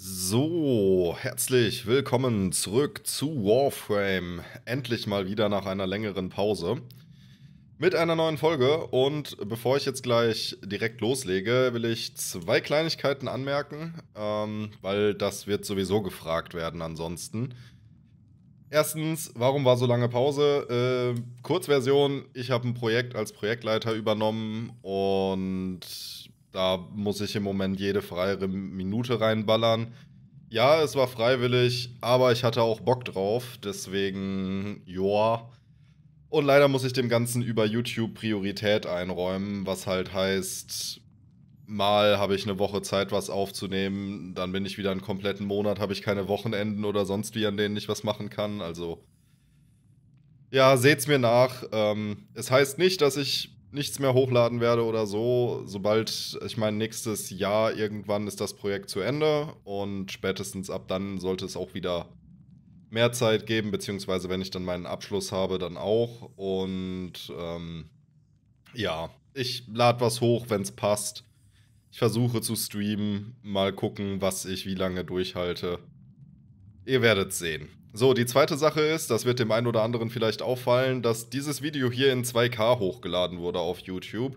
So, herzlich willkommen zurück zu Warframe. Endlich mal wieder nach einer längeren Pause. Mit einer neuen Folge und bevor ich jetzt gleich direkt loslege, will ich zwei Kleinigkeiten anmerken, ähm, weil das wird sowieso gefragt werden ansonsten. Erstens, warum war so lange Pause? Äh, Kurzversion, ich habe ein Projekt als Projektleiter übernommen und da muss ich im Moment jede freie Minute reinballern. Ja, es war freiwillig, aber ich hatte auch Bock drauf, deswegen, joa. Und leider muss ich dem Ganzen über YouTube Priorität einräumen, was halt heißt, mal habe ich eine Woche Zeit, was aufzunehmen, dann bin ich wieder einen kompletten Monat, habe ich keine Wochenenden oder sonst wie, an denen ich was machen kann. Also, ja, seht's mir nach. Ähm, es heißt nicht, dass ich nichts mehr hochladen werde oder so. Sobald, ich meine, nächstes Jahr irgendwann ist das Projekt zu Ende und spätestens ab dann sollte es auch wieder mehr Zeit geben, beziehungsweise wenn ich dann meinen Abschluss habe, dann auch. Und ähm, ja, ich lade was hoch, wenn es passt. Ich versuche zu streamen, mal gucken, was ich wie lange durchhalte. Ihr werdet sehen. So, die zweite Sache ist, das wird dem einen oder anderen vielleicht auffallen, dass dieses Video hier in 2K hochgeladen wurde auf YouTube.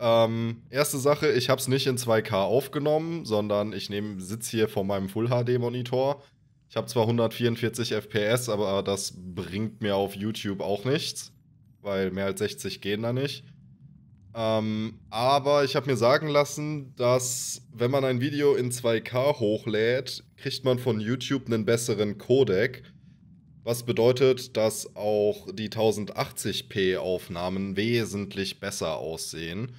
Ähm, erste Sache, ich habe es nicht in 2K aufgenommen, sondern ich sitze hier vor meinem Full HD Monitor. Ich habe zwar 144 FPS, aber das bringt mir auf YouTube auch nichts, weil mehr als 60 gehen da nicht. Ähm, aber ich habe mir sagen lassen, dass wenn man ein Video in 2K hochlädt, kriegt man von YouTube einen besseren Codec. Was bedeutet, dass auch die 1080p Aufnahmen wesentlich besser aussehen.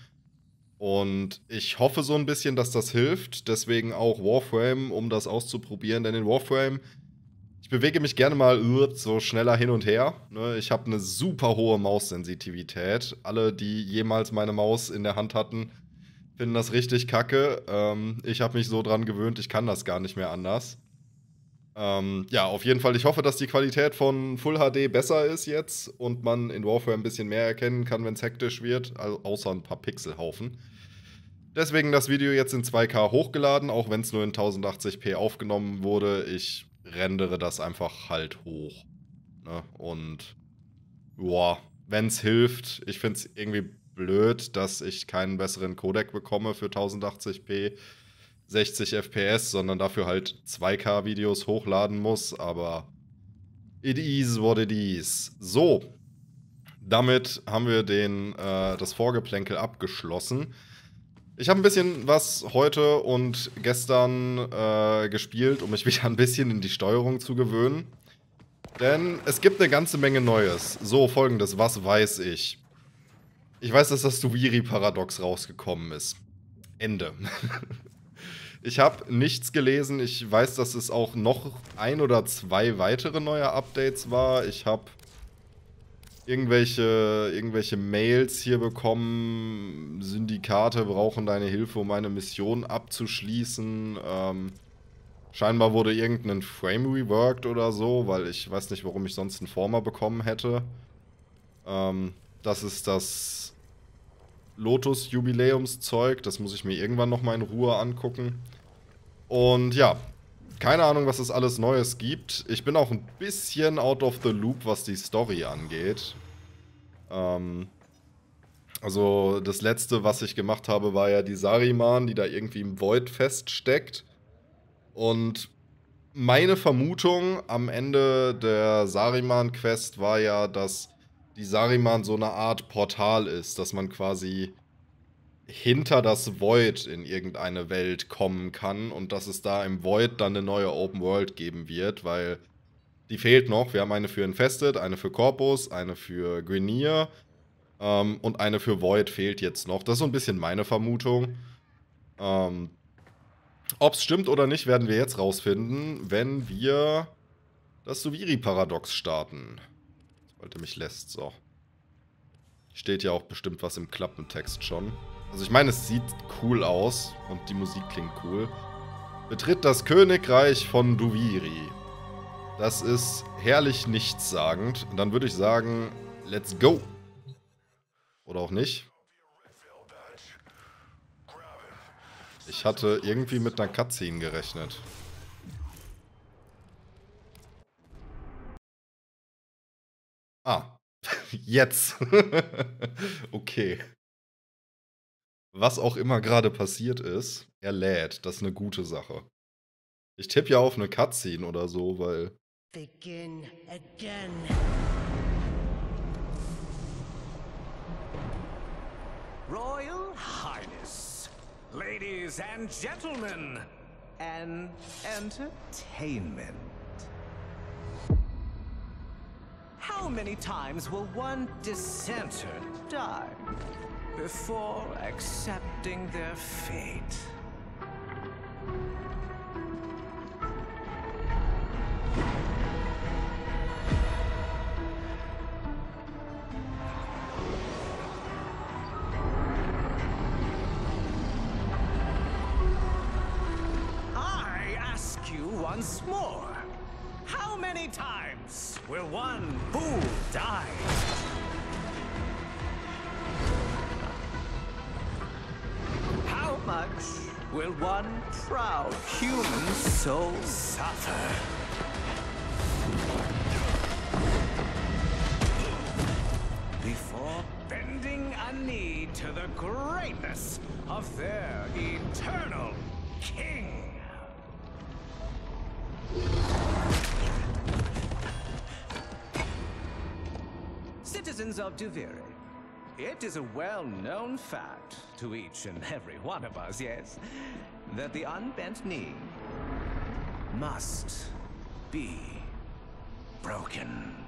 Und ich hoffe so ein bisschen, dass das hilft. Deswegen auch Warframe, um das auszuprobieren. Denn in Warframe ich bewege mich gerne mal so schneller hin und her. Ne? Ich habe eine super hohe Maussensitivität. Alle, die jemals meine Maus in der Hand hatten, finden das richtig kacke. Ähm, ich habe mich so dran gewöhnt, ich kann das gar nicht mehr anders. Ähm, ja, auf jeden Fall. Ich hoffe, dass die Qualität von Full HD besser ist jetzt und man in Warfare ein bisschen mehr erkennen kann, wenn es hektisch wird, also außer ein paar Pixelhaufen. Deswegen das Video jetzt in 2K hochgeladen, auch wenn es nur in 1080p aufgenommen wurde. Ich rendere das einfach halt hoch. Ne? Und ja, wenn es hilft, ich finde es irgendwie blöd, dass ich keinen besseren Codec bekomme für 1080p 60 FPS, sondern dafür halt 2K-Videos hochladen muss, aber it is what it is. So, damit haben wir den, äh, das Vorgeplänkel abgeschlossen. Ich habe ein bisschen was heute und gestern äh, gespielt, um mich wieder ein bisschen in die Steuerung zu gewöhnen. Denn es gibt eine ganze Menge Neues. So, folgendes, was weiß ich? Ich weiß, dass das Duiri-Paradox rausgekommen ist. Ende. ich habe nichts gelesen. Ich weiß, dass es auch noch ein oder zwei weitere neue Updates war. Ich habe irgendwelche, irgendwelche Mails hier bekommen, Syndikate brauchen deine Hilfe, um eine Mission abzuschließen. Ähm, scheinbar wurde irgendein Frame reworked oder so, weil ich weiß nicht, warum ich sonst einen Former bekommen hätte. Ähm, das ist das Lotus-Jubiläumszeug, das muss ich mir irgendwann nochmal in Ruhe angucken. Und ja, keine Ahnung, was es alles Neues gibt. Ich bin auch ein bisschen out of the loop, was die Story angeht. Ähm, also das letzte, was ich gemacht habe, war ja die Sariman, die da irgendwie im Void feststeckt. Und meine Vermutung am Ende der Sariman-Quest war ja, dass die Sariman so eine Art Portal ist, dass man quasi hinter das Void in irgendeine Welt kommen kann und dass es da im Void dann eine neue Open World geben wird, weil die fehlt noch. Wir haben eine für Infested, eine für Corpus, eine für Grenier ähm, und eine für Void fehlt jetzt noch. Das ist so ein bisschen meine Vermutung. Ähm, Ob es stimmt oder nicht, werden wir jetzt rausfinden, wenn wir das Suviri-Paradox starten. Er mich lässt, so. Steht ja auch bestimmt was im Klappentext schon. Also ich meine, es sieht cool aus und die Musik klingt cool. Betritt das Königreich von Duviri. Das ist herrlich nichtssagend. Dann würde ich sagen, let's go. Oder auch nicht. Ich hatte irgendwie mit einer Cutscene gerechnet. Ah, jetzt. okay. Was auch immer gerade passiert ist, er lädt. Das ist eine gute Sache. Ich tippe ja auf eine Cutscene oder so, weil... Begin again. Royal Highness, ladies and gentlemen, and entertainment. How many times will one dissenter die before accepting their fate? Soul suffer? Before bending a knee to the greatness of their eternal king. Citizens of Duviri, it is a well-known fact to each and every one of us, yes, that the unbent knee must be broken.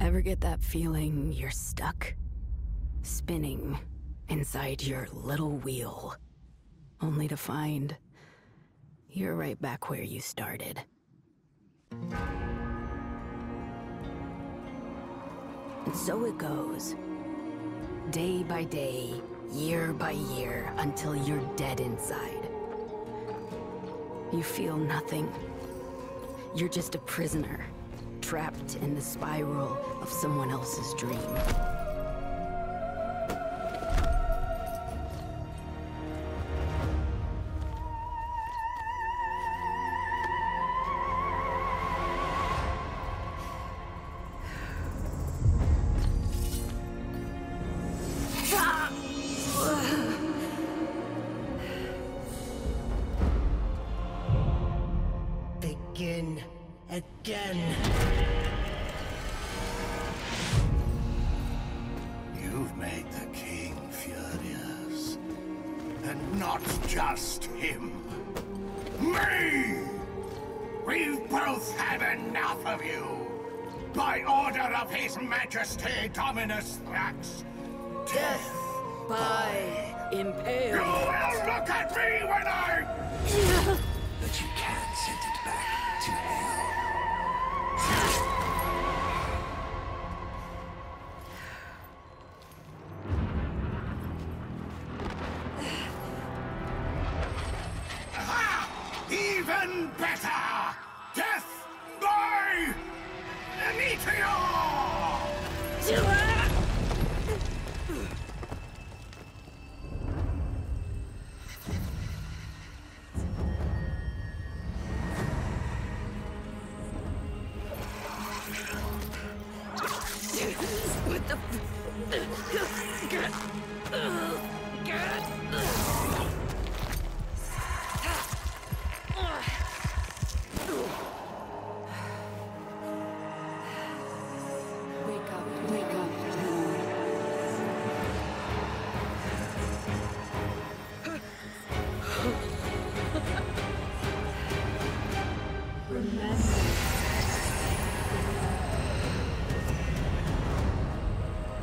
Ever get that feeling you're stuck? Spinning inside your little wheel. Only to find you're right back where you started. And so it goes. Day by day, year by year, until you're dead inside. You feel nothing. You're just a prisoner, trapped in the spiral of someone else's dream.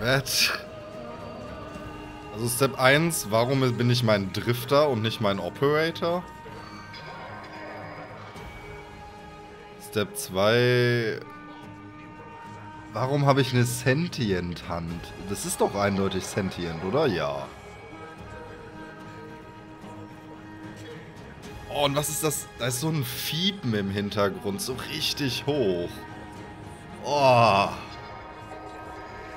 Was? Also Step 1, warum bin ich mein Drifter und nicht mein Operator? Step 2, warum habe ich eine Sentient-Hand? Das ist doch eindeutig Sentient, oder? Ja. Oh, und was ist das? Da ist so ein Fiepen im Hintergrund, so richtig hoch. Oh.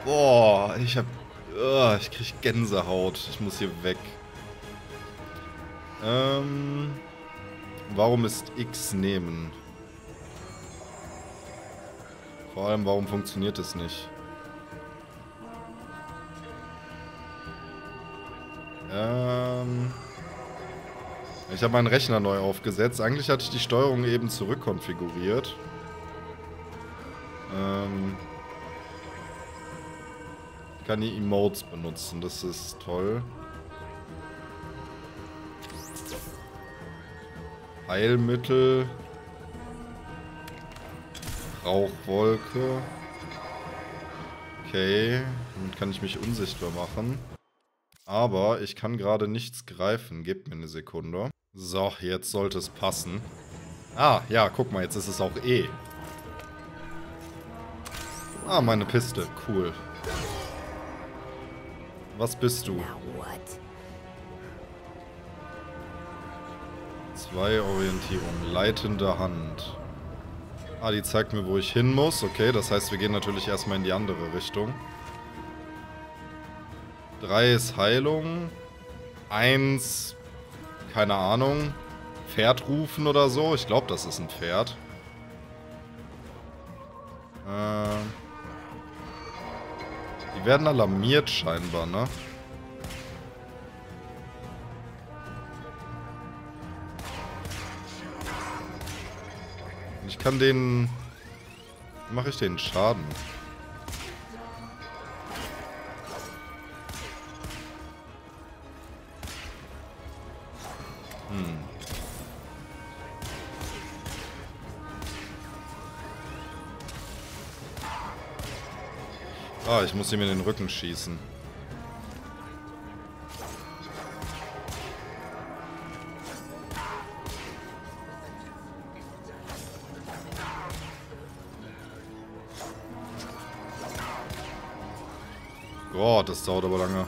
Boah, ich hab. Uh, ich krieg Gänsehaut. Ich muss hier weg. Ähm. Warum ist X nehmen? Vor allem, warum funktioniert es nicht? Ähm. Ich habe meinen Rechner neu aufgesetzt. Eigentlich hatte ich die Steuerung eben zurückkonfiguriert. Ähm kann die Emotes benutzen, das ist toll. Heilmittel. Rauchwolke. Okay, damit kann ich mich unsichtbar machen. Aber ich kann gerade nichts greifen. Gebt mir eine Sekunde. So, jetzt sollte es passen. Ah, ja, guck mal, jetzt ist es auch E. Ah, meine Piste. Cool. Was bist du? Zwei Orientierung. Leitende Hand. Ah, die zeigt mir, wo ich hin muss. Okay, das heißt, wir gehen natürlich erstmal in die andere Richtung. Drei ist Heilung. Eins, keine Ahnung. Pferd rufen oder so. Ich glaube, das ist ein Pferd. Äh, die werden alarmiert scheinbar, ne? Ich kann den... Mache ich den Schaden? Hm. Ah, ich muss ihm in den Rücken schießen. Gott, das dauert aber lange.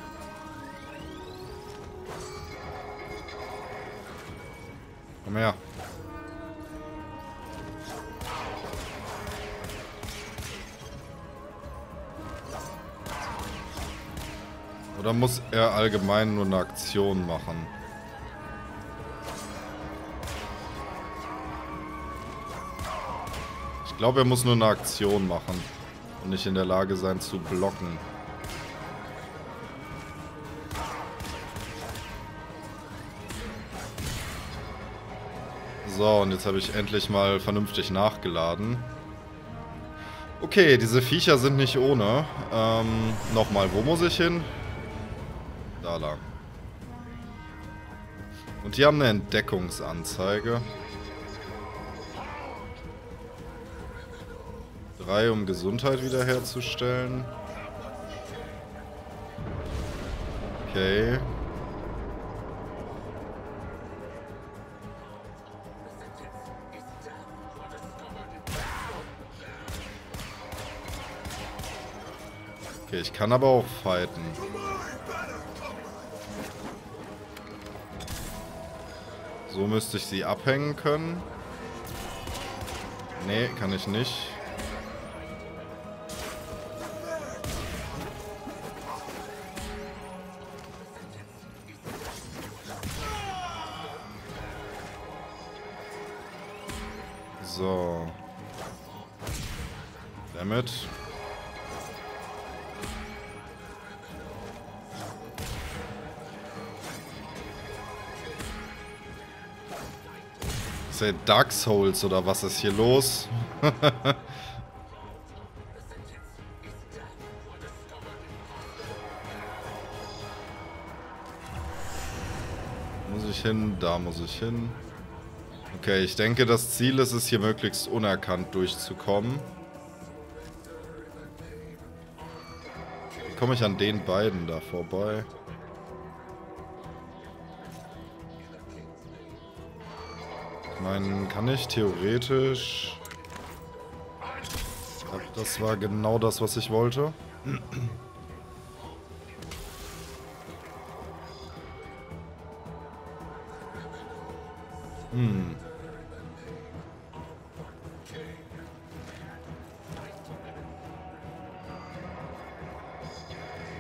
Komm her. Oder muss er allgemein nur eine Aktion machen? Ich glaube, er muss nur eine Aktion machen. Und nicht in der Lage sein zu blocken. So, und jetzt habe ich endlich mal vernünftig nachgeladen. Okay, diese Viecher sind nicht ohne. Ähm, nochmal, wo muss ich hin? Da lang. Und die haben eine Entdeckungsanzeige. Drei, um Gesundheit wiederherzustellen. Okay. Okay, ich kann aber auch fighten. So müsste ich sie abhängen können. Nee, kann ich nicht. Dark Souls oder was ist hier los? muss ich hin? Da muss ich hin. Okay, ich denke, das Ziel ist es, hier möglichst unerkannt durchzukommen. Wie komme ich an den beiden da vorbei? Meine, kann ich theoretisch... Das war genau das, was ich wollte. Hm.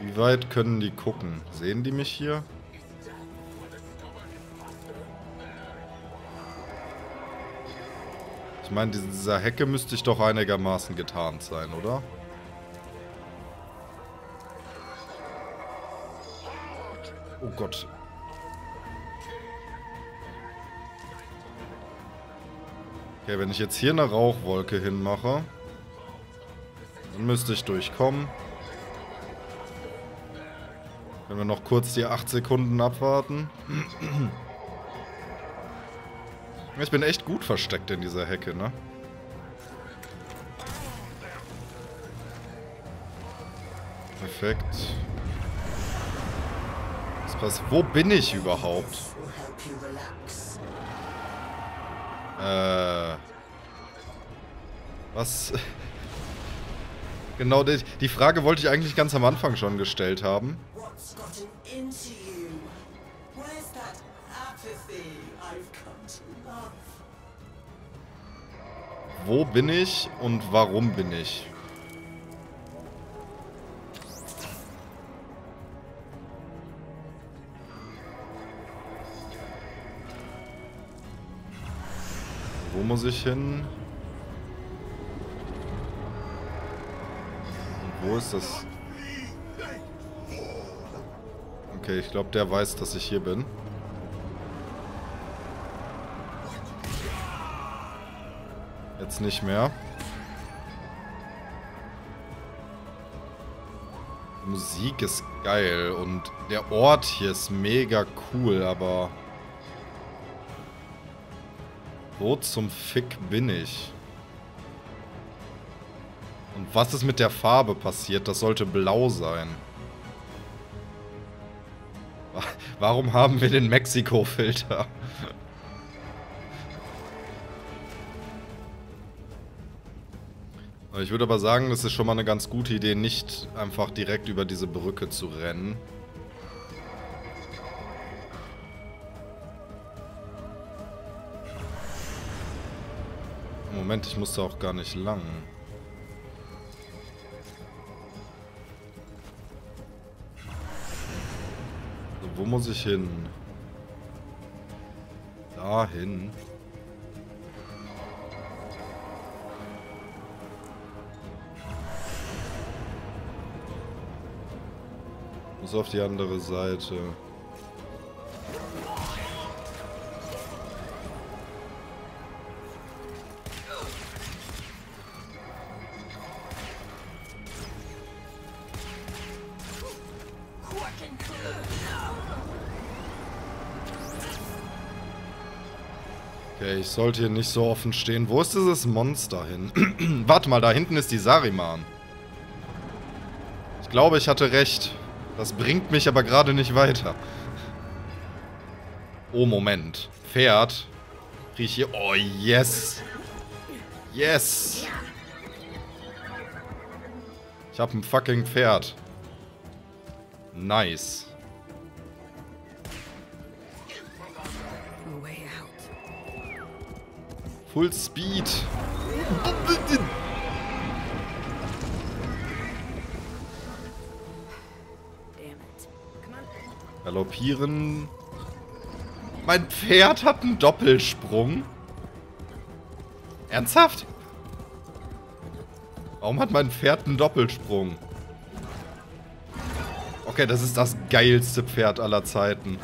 Wie weit können die gucken? Sehen die mich hier? Ich meine, dieser Hecke müsste ich doch einigermaßen getarnt sein, oder? Oh Gott. Okay, wenn ich jetzt hier eine Rauchwolke hinmache, dann müsste ich durchkommen. Wenn wir noch kurz die 8 Sekunden abwarten. Ich bin echt gut versteckt in dieser Hecke, ne? Perfekt. Was passiert? Wo bin ich überhaupt? Äh. Was? Genau, die, die Frage wollte ich eigentlich ganz am Anfang schon gestellt haben. What's gotten into Wo bin ich und warum bin ich? Wo muss ich hin? Wo ist das? Okay, ich glaube, der weiß, dass ich hier bin. Jetzt nicht mehr. Die Musik ist geil und der Ort hier ist mega cool, aber... Wo zum Fick bin ich? Und was ist mit der Farbe passiert? Das sollte blau sein. Warum haben wir den Mexiko-Filter? Ich würde aber sagen, das ist schon mal eine ganz gute Idee, nicht einfach direkt über diese Brücke zu rennen. Moment, ich musste auch gar nicht lang. Wo muss ich hin? Dahin. Muss auf die andere Seite. Okay, ich sollte hier nicht so offen stehen. Wo ist dieses Monster hin? Warte mal, da hinten ist die Sariman. Ich glaube, ich hatte recht. Das bringt mich aber gerade nicht weiter. Oh, Moment. Pferd. Krieg ich hier... Oh, yes. Yes. Ich habe ein fucking Pferd. Nice. Full Speed. Galoppieren. Mein Pferd hat einen Doppelsprung. Ernsthaft? Warum hat mein Pferd einen Doppelsprung? Okay, das ist das geilste Pferd aller Zeiten.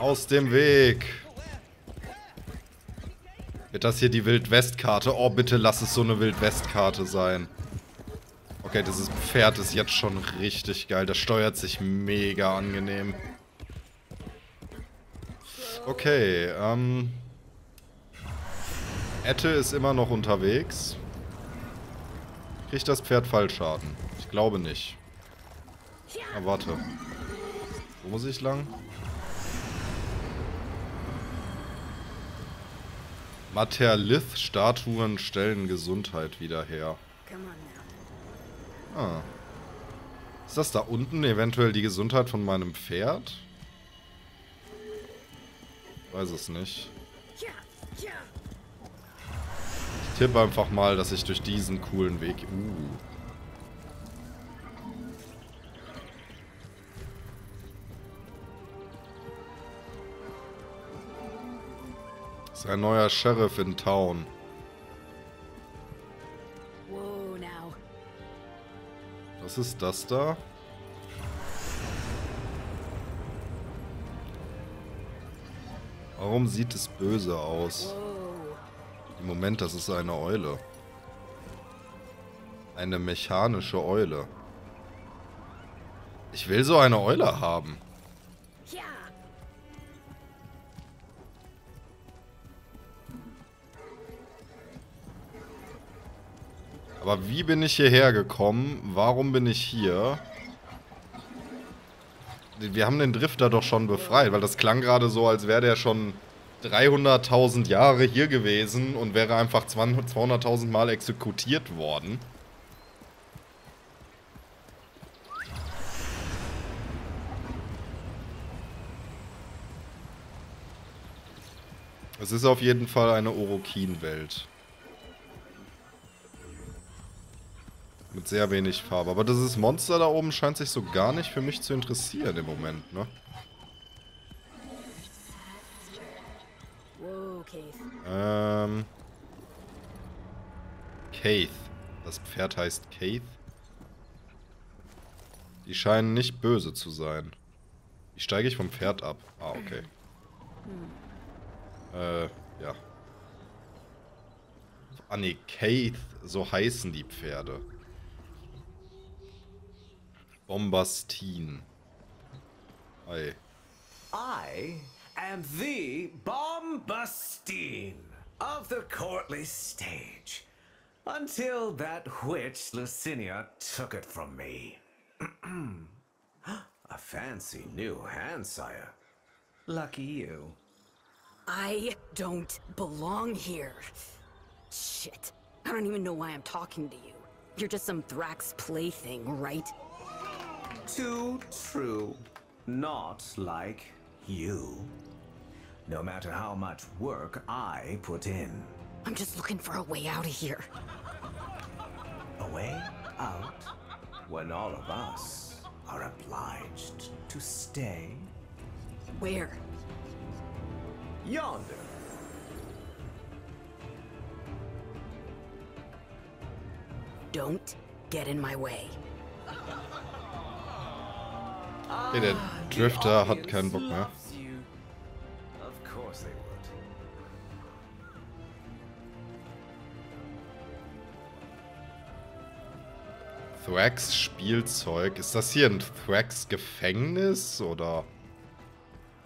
Aus dem Weg. Wird das hier die Wildwestkarte? Oh, bitte lass es so eine Wildwestkarte sein. Okay, dieses Pferd ist jetzt schon richtig geil. Das steuert sich mega angenehm. Okay, ähm... Ette ist immer noch unterwegs. Kriegt das Pferd Fallschaden? Ich glaube nicht. Ah, warte. Wo muss ich lang? Materialith-Statuen stellen Gesundheit wieder her. Ah. Ist das da unten eventuell die Gesundheit von meinem Pferd? Weiß es nicht. Ich tippe einfach mal, dass ich durch diesen coolen Weg... Uh. ist ein neuer Sheriff in Town. Was ist das da? Warum sieht es böse aus? Im Moment, das ist eine Eule. Eine mechanische Eule. Ich will so eine Eule haben. Aber wie bin ich hierher gekommen? Warum bin ich hier? Wir haben den Drifter doch schon befreit, weil das klang gerade so, als wäre der schon 300.000 Jahre hier gewesen und wäre einfach 200.000 Mal exekutiert worden. Es ist auf jeden Fall eine Orokin-Welt. Mit sehr wenig Farbe. Aber dieses Monster da oben scheint sich so gar nicht für mich zu interessieren im Moment, ne? Ähm. Keith. Das Pferd heißt Keith. Die scheinen nicht böse zu sein. Wie steige ich vom Pferd ab? Ah, okay. Äh, ja. Ah ne, Keith, so heißen die Pferde. Bombastin. Hi. I am the Bombastine of the courtly stage. Until that witch Lucinia took it from me. A fancy new hand, sire. Lucky you. I don't belong here. Shit. I don't even know why I'm talking to you. You're just some Thrax plaything, right? Too true. Not like you. No matter how much work I put in. I'm just looking for a way out of here. A way out? When all of us are obliged to stay? Where? Yonder. Don't get in my way. Okay, der Drifter hat keinen Bock mehr. Thrax Spielzeug. Ist das hier ein Thrax Gefängnis oder?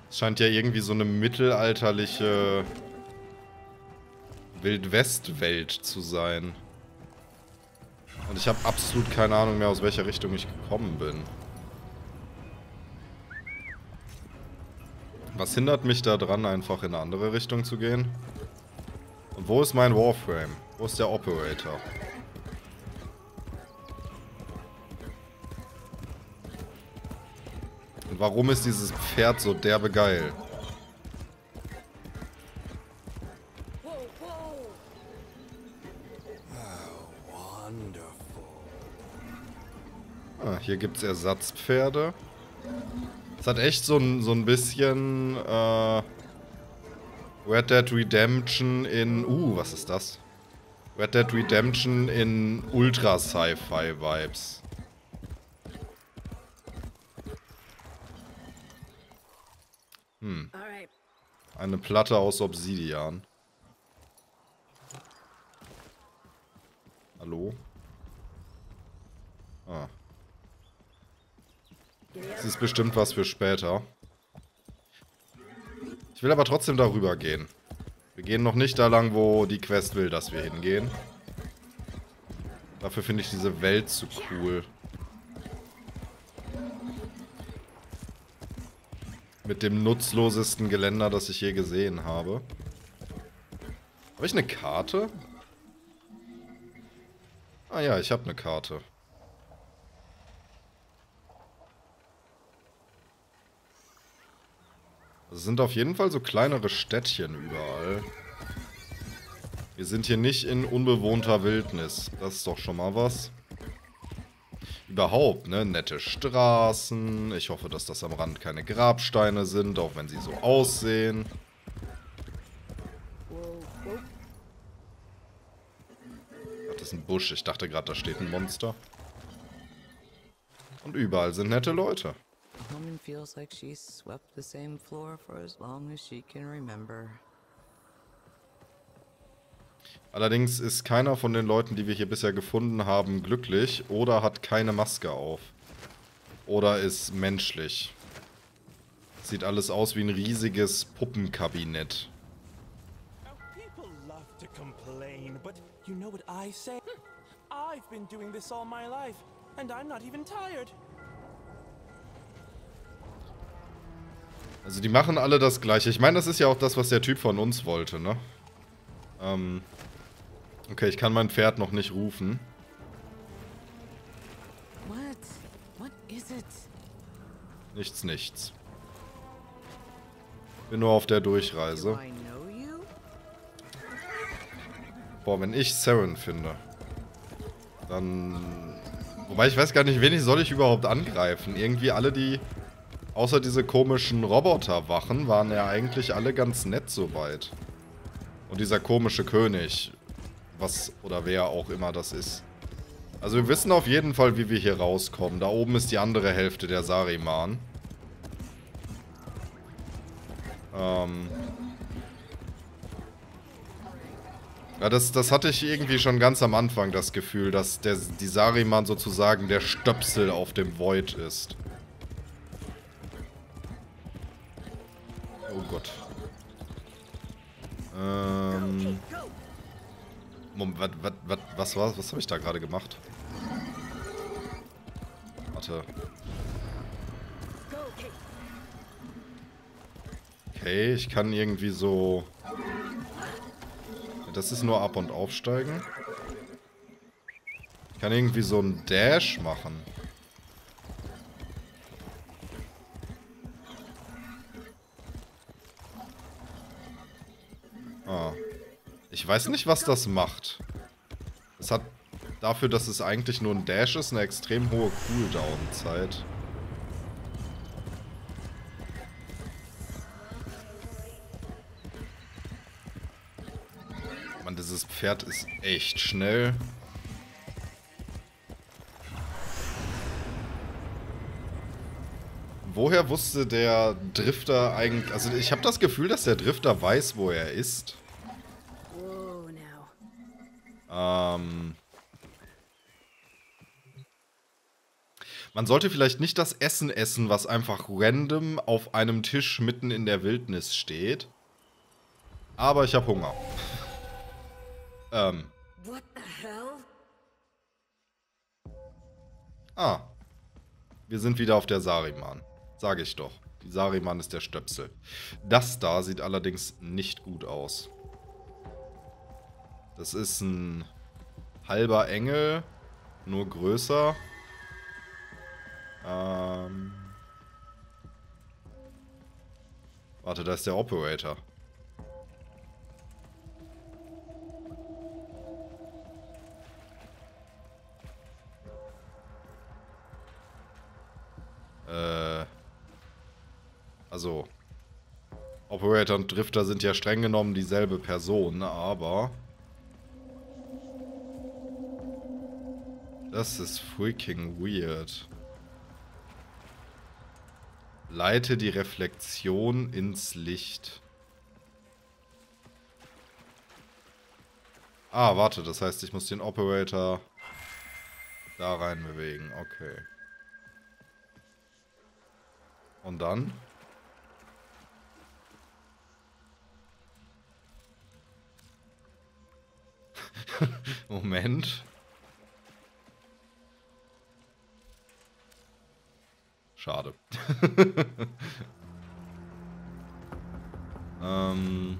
Es scheint ja irgendwie so eine mittelalterliche Wildwest-Welt zu sein. Und ich habe absolut keine Ahnung mehr, aus welcher Richtung ich gekommen bin. Was hindert mich da dran, einfach in eine andere Richtung zu gehen? Und wo ist mein Warframe? Wo ist der Operator? Und warum ist dieses Pferd so derbe geil? Ah, hier gibt es Ersatzpferde. Es hat echt so ein, so ein bisschen äh, Red Dead Redemption in... Uh, was ist das? Red Dead Redemption in Ultra-Sci-Fi-Vibes. Hm. All right. Eine Platte aus Obsidian. Hallo? Ah. Das ist bestimmt was für später. Ich will aber trotzdem darüber gehen. Wir gehen noch nicht da lang, wo die Quest will, dass wir hingehen. Dafür finde ich diese Welt zu cool. Mit dem nutzlosesten Geländer, das ich je gesehen habe. Habe ich eine Karte? Ah ja, ich habe eine Karte. Es sind auf jeden Fall so kleinere Städtchen überall. Wir sind hier nicht in unbewohnter Wildnis. Das ist doch schon mal was. Überhaupt, ne? Nette Straßen. Ich hoffe, dass das am Rand keine Grabsteine sind, auch wenn sie so aussehen. Das ist ein Busch. Ich dachte gerade, da steht ein Monster. Und überall sind nette Leute. The woman feels like she's swept the same floor for as long as she can remember. Allerdings ist keiner von den Leuten, die wir hier bisher gefunden haben, glücklich oder hat keine Maske auf. Oder ist menschlich. Sieht alles aus wie ein riesiges Puppenkabinett. Complain, but you know what I say? I've been doing this all my life, and I'm not even tired. Also die machen alle das gleiche. Ich meine, das ist ja auch das, was der Typ von uns wollte, ne? Ähm. Okay, ich kann mein Pferd noch nicht rufen. Nichts, nichts. Bin nur auf der Durchreise. Boah, wenn ich Saren finde, dann... Wobei ich weiß gar nicht, wen ich soll ich überhaupt angreifen. Irgendwie alle, die... Außer diese komischen Roboterwachen waren ja eigentlich alle ganz nett soweit. Und dieser komische König. Was oder wer auch immer das ist. Also wir wissen auf jeden Fall, wie wir hier rauskommen. Da oben ist die andere Hälfte der Sariman. Ähm... Ja, das, das hatte ich irgendwie schon ganz am Anfang, das Gefühl, dass der, die Sariman sozusagen der Stöpsel auf dem Void ist. Oh Gott. Ähm... Moment, wat, wat, wat, was war Was habe ich da gerade gemacht? Warte. Okay, ich kann irgendwie so... Das ist nur ab- und aufsteigen. Ich kann irgendwie so einen Dash machen. Weiß nicht, was das macht. Es hat dafür, dass es eigentlich nur ein Dash ist, eine extrem hohe Cooldown-Zeit. Mann, dieses Pferd ist echt schnell. Woher wusste der Drifter eigentlich... Also ich habe das Gefühl, dass der Drifter weiß, wo er ist. Whoa now. Ähm... Man sollte vielleicht nicht das Essen essen, was einfach random auf einem Tisch mitten in der Wildnis steht. Aber ich habe Hunger. ähm... What the hell? Ah. Wir sind wieder auf der Sariman. Sage ich doch. Die Sariman ist der Stöpsel. Das da sieht allerdings nicht gut aus. Das ist ein halber Engel, nur größer. Ähm. Warte, da ist der Operator. Äh. Also. Operator und Drifter sind ja streng genommen dieselbe Person, aber. Das ist freaking weird. Leite die Reflexion ins Licht. Ah, warte, das heißt, ich muss den Operator da rein bewegen. Okay. Und dann? Moment. Schade. ähm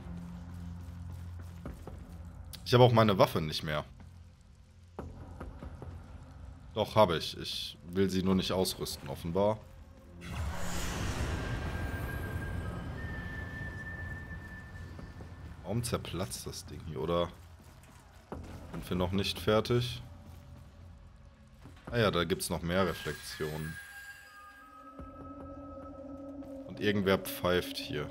ich habe auch meine Waffe nicht mehr. Doch, habe ich. Ich will sie nur nicht ausrüsten, offenbar. Warum zerplatzt das Ding hier, oder? Sind wir noch nicht fertig? Ah ja, da gibt es noch mehr Reflexionen. Irgendwer pfeift hier.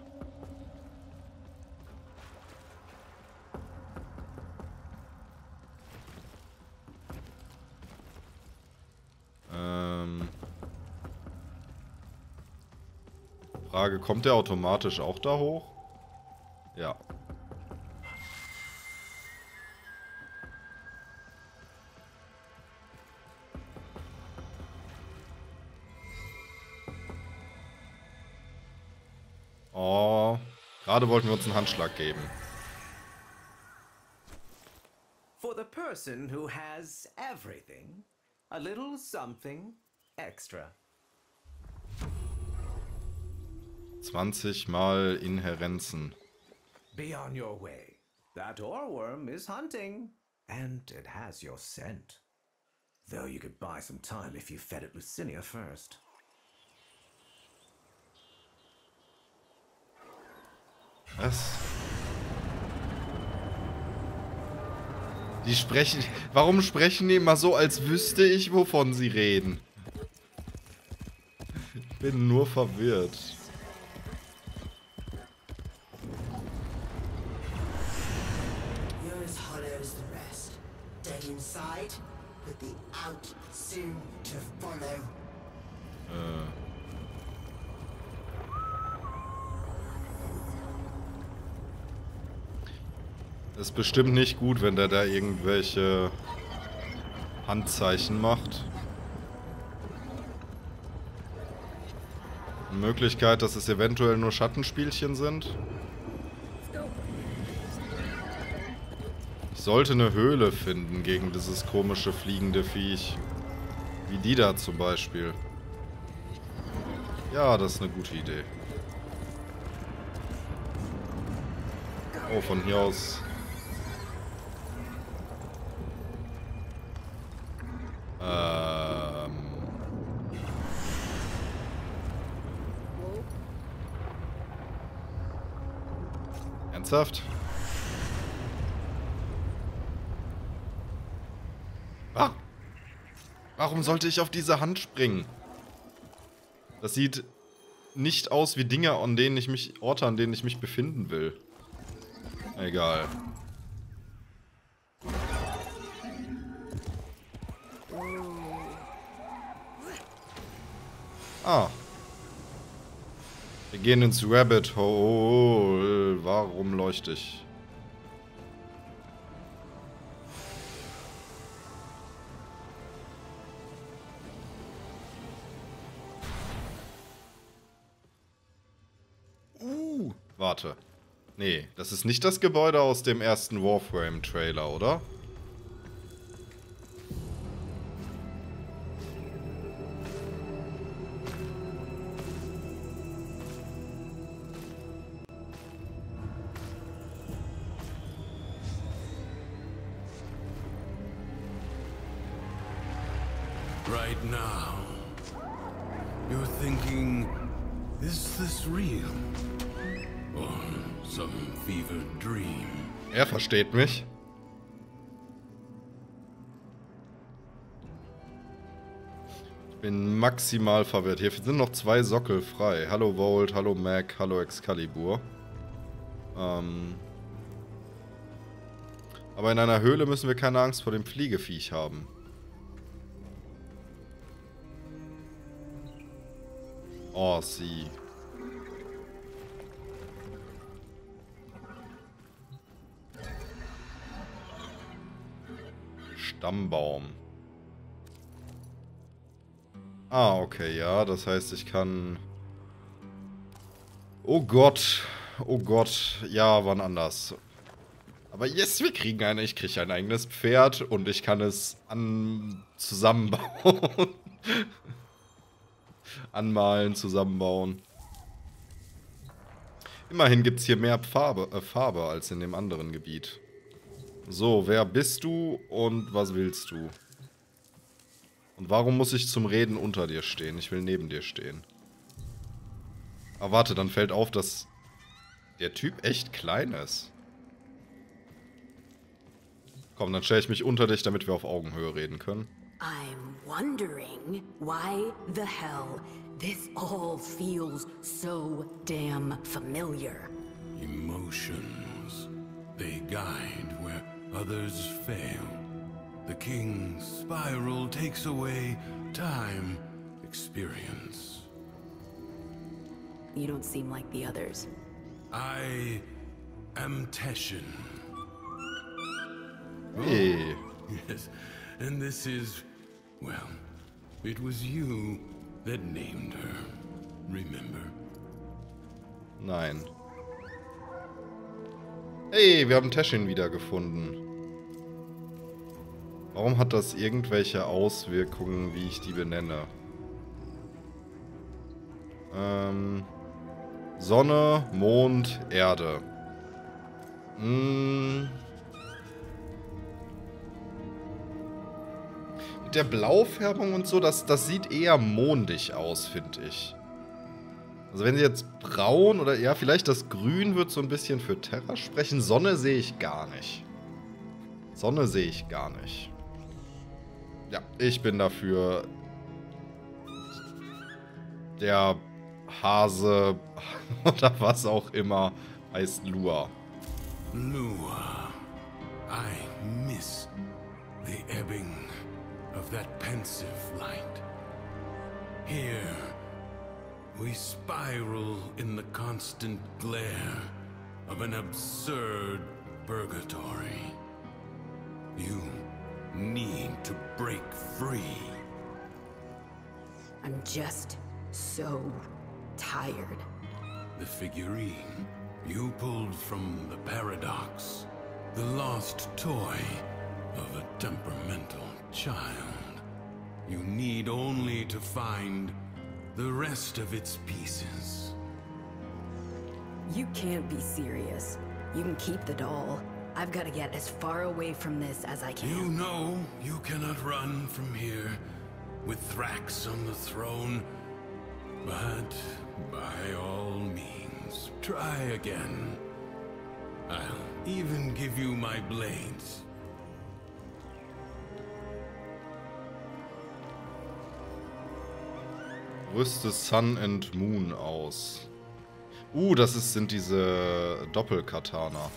Ähm Frage, kommt der automatisch auch da hoch? Ja. Gerade wollten wir uns einen Handschlag geben. For the person who has everything, a little something extra. 20 mal Inherenzen. Be on your way. That oreworm is hunting, and it has your scent. Though you could buy some time if you fed it Lucinia first. Was? Die sprechen... Warum sprechen die immer so, als wüsste ich, wovon sie reden? Ich bin nur verwirrt. You're as hollow as the rest. Dead inside, but the out soon to follow. Äh... Ist bestimmt nicht gut, wenn der da irgendwelche Handzeichen macht. Möglichkeit, dass es eventuell nur Schattenspielchen sind. Ich sollte eine Höhle finden gegen dieses komische fliegende Viech. Wie die da zum Beispiel. Ja, das ist eine gute Idee. Oh, von hier aus Ernsthaft? Ah. Warum sollte ich auf diese Hand springen? Das sieht nicht aus wie Dinge, an denen ich mich, Orte, an denen ich mich befinden will. Egal. Ah. Wir gehen ins Rabbit Hole. Warum leuchte ich? Uh, warte. Nee, das ist nicht das Gebäude aus dem ersten Warframe-Trailer, oder? Versteht mich. Ich bin maximal verwirrt. Hier sind noch zwei Sockel frei. Hallo Volt, hallo Mac, hallo Excalibur. Ähm Aber in einer Höhle müssen wir keine Angst vor dem Fliegeviech haben. Oh, sie. Stammbaum. Ah, okay, ja. Das heißt, ich kann... Oh Gott. Oh Gott. Ja, wann anders. Aber yes, wir kriegen eine. Ich kriege ein eigenes Pferd und ich kann es an zusammenbauen. Anmalen, zusammenbauen. Immerhin gibt es hier mehr Farbe, äh, Farbe als in dem anderen Gebiet. So, wer bist du und was willst du? Und warum muss ich zum Reden unter dir stehen? Ich will neben dir stehen. Aber warte, dann fällt auf, dass der Typ echt klein ist. Komm, dann stelle ich mich unter dich, damit wir auf Augenhöhe reden können. I'm wondering why the hell this all feels so damn familiar. Emotions. They guide where others fail. The king's spiral takes away time, experience. You don't seem like the others. I am Teshin. Hey. Yes, and this is, well, it was you that named her. Remember? Nein. Hey, wir haben Teshin wiedergefunden. Warum hat das irgendwelche Auswirkungen, wie ich die benenne? Ähm, Sonne, Mond, Erde. Hm. Mit der Blaufärbung und so, das, das sieht eher mondig aus, finde ich. Also wenn sie jetzt braun oder ja, vielleicht das Grün wird so ein bisschen für Terra sprechen. Sonne sehe ich gar nicht. Sonne sehe ich gar nicht. Ja, ich bin dafür der Hase oder was auch immer heißt Lua. Lua. I miss the ebbing of that pensive light. Here, we spiral in the constant glare of an absurd purgatory. You need to break free. I'm just so tired. The figurine you pulled from the paradox, the lost toy of a temperamental child. You need only to find the rest of its pieces. You can't be serious. You can keep the doll. I've got to get as far away from this as I can. You know you cannot run from here with Thrax on the throne, but by all means, try again. I'll even give you my blades. Rüste Sun and Moon aus. Uh, das ist, sind diese Doppelkatana.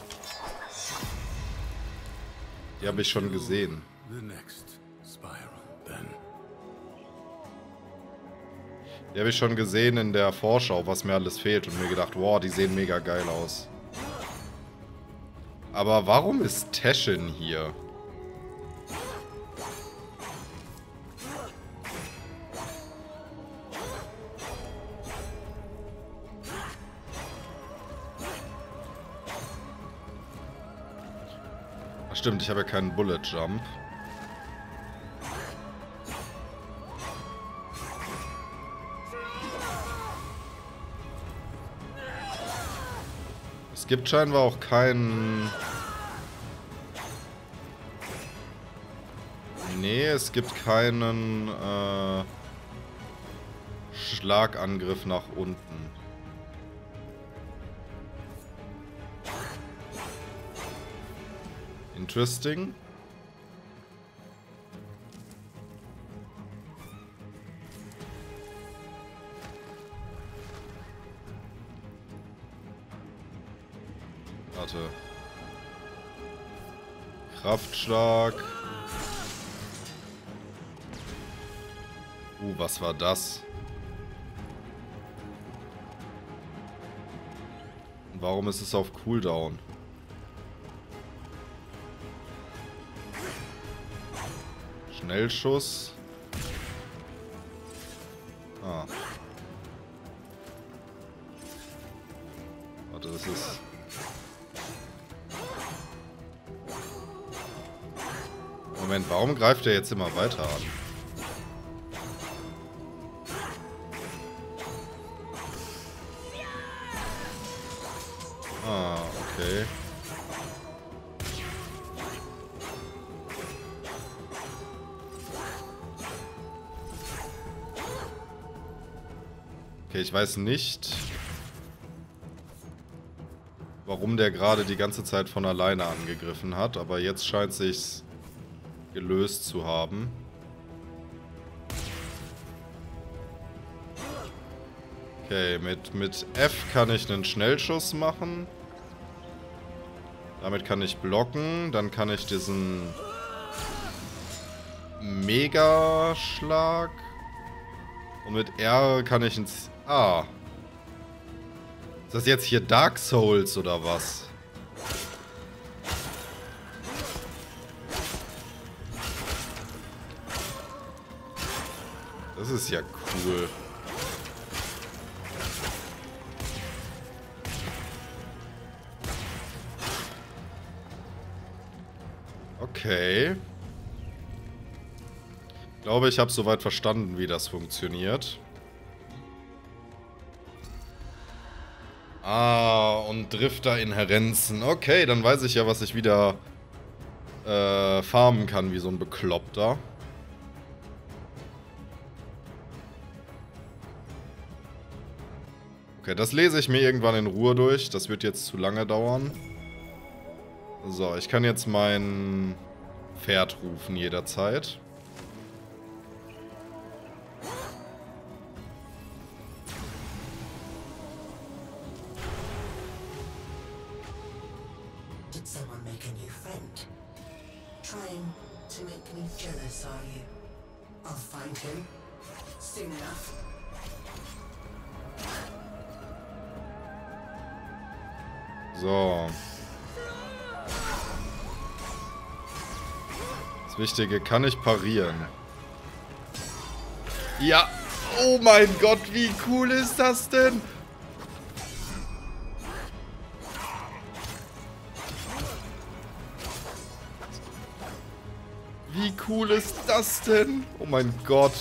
Die habe ich schon gesehen. Die habe ich schon gesehen in der Vorschau, was mir alles fehlt und mir gedacht, wow, die sehen mega geil aus. Aber warum ist Teshin hier? Stimmt, ich habe ja keinen Bullet Jump. Es gibt scheinbar auch keinen... Nee, es gibt keinen äh, Schlagangriff nach unten. Interesting. Warte. Kraftschlag. Uh, was war das? Warum ist es auf Cooldown? Schnellschuss. Ah. Warte, das ist... Moment, warum greift er jetzt immer weiter an? Ich weiß nicht, warum der gerade die ganze Zeit von alleine angegriffen hat, aber jetzt scheint sich's gelöst zu haben. Okay, mit, mit F kann ich einen Schnellschuss machen. Damit kann ich blocken. Dann kann ich diesen Megaschlag. Und mit R kann ich ins... Ah. Ist das jetzt hier Dark Souls oder was? Das ist ja cool. Okay. Ich glaube, ich habe soweit verstanden, wie das funktioniert. Ah, und Drifter-Inherenzen. Okay, dann weiß ich ja, was ich wieder äh, farmen kann, wie so ein Bekloppter. Okay, das lese ich mir irgendwann in Ruhe durch. Das wird jetzt zu lange dauern. So, ich kann jetzt mein Pferd rufen jederzeit. Das Wichtige, kann ich parieren? Ja. Oh mein Gott, wie cool ist das denn? Wie cool ist das denn? Oh mein Gott.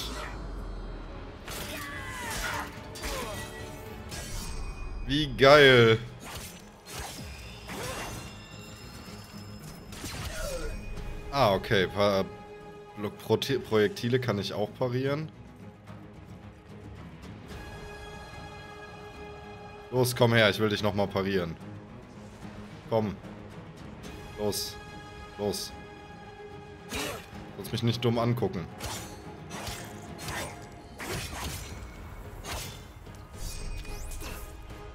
Wie geil. Ah, okay. Pro Projektile kann ich auch parieren. Los, komm her, ich will dich nochmal parieren. Komm. Los. Los. Sollst mich nicht dumm angucken.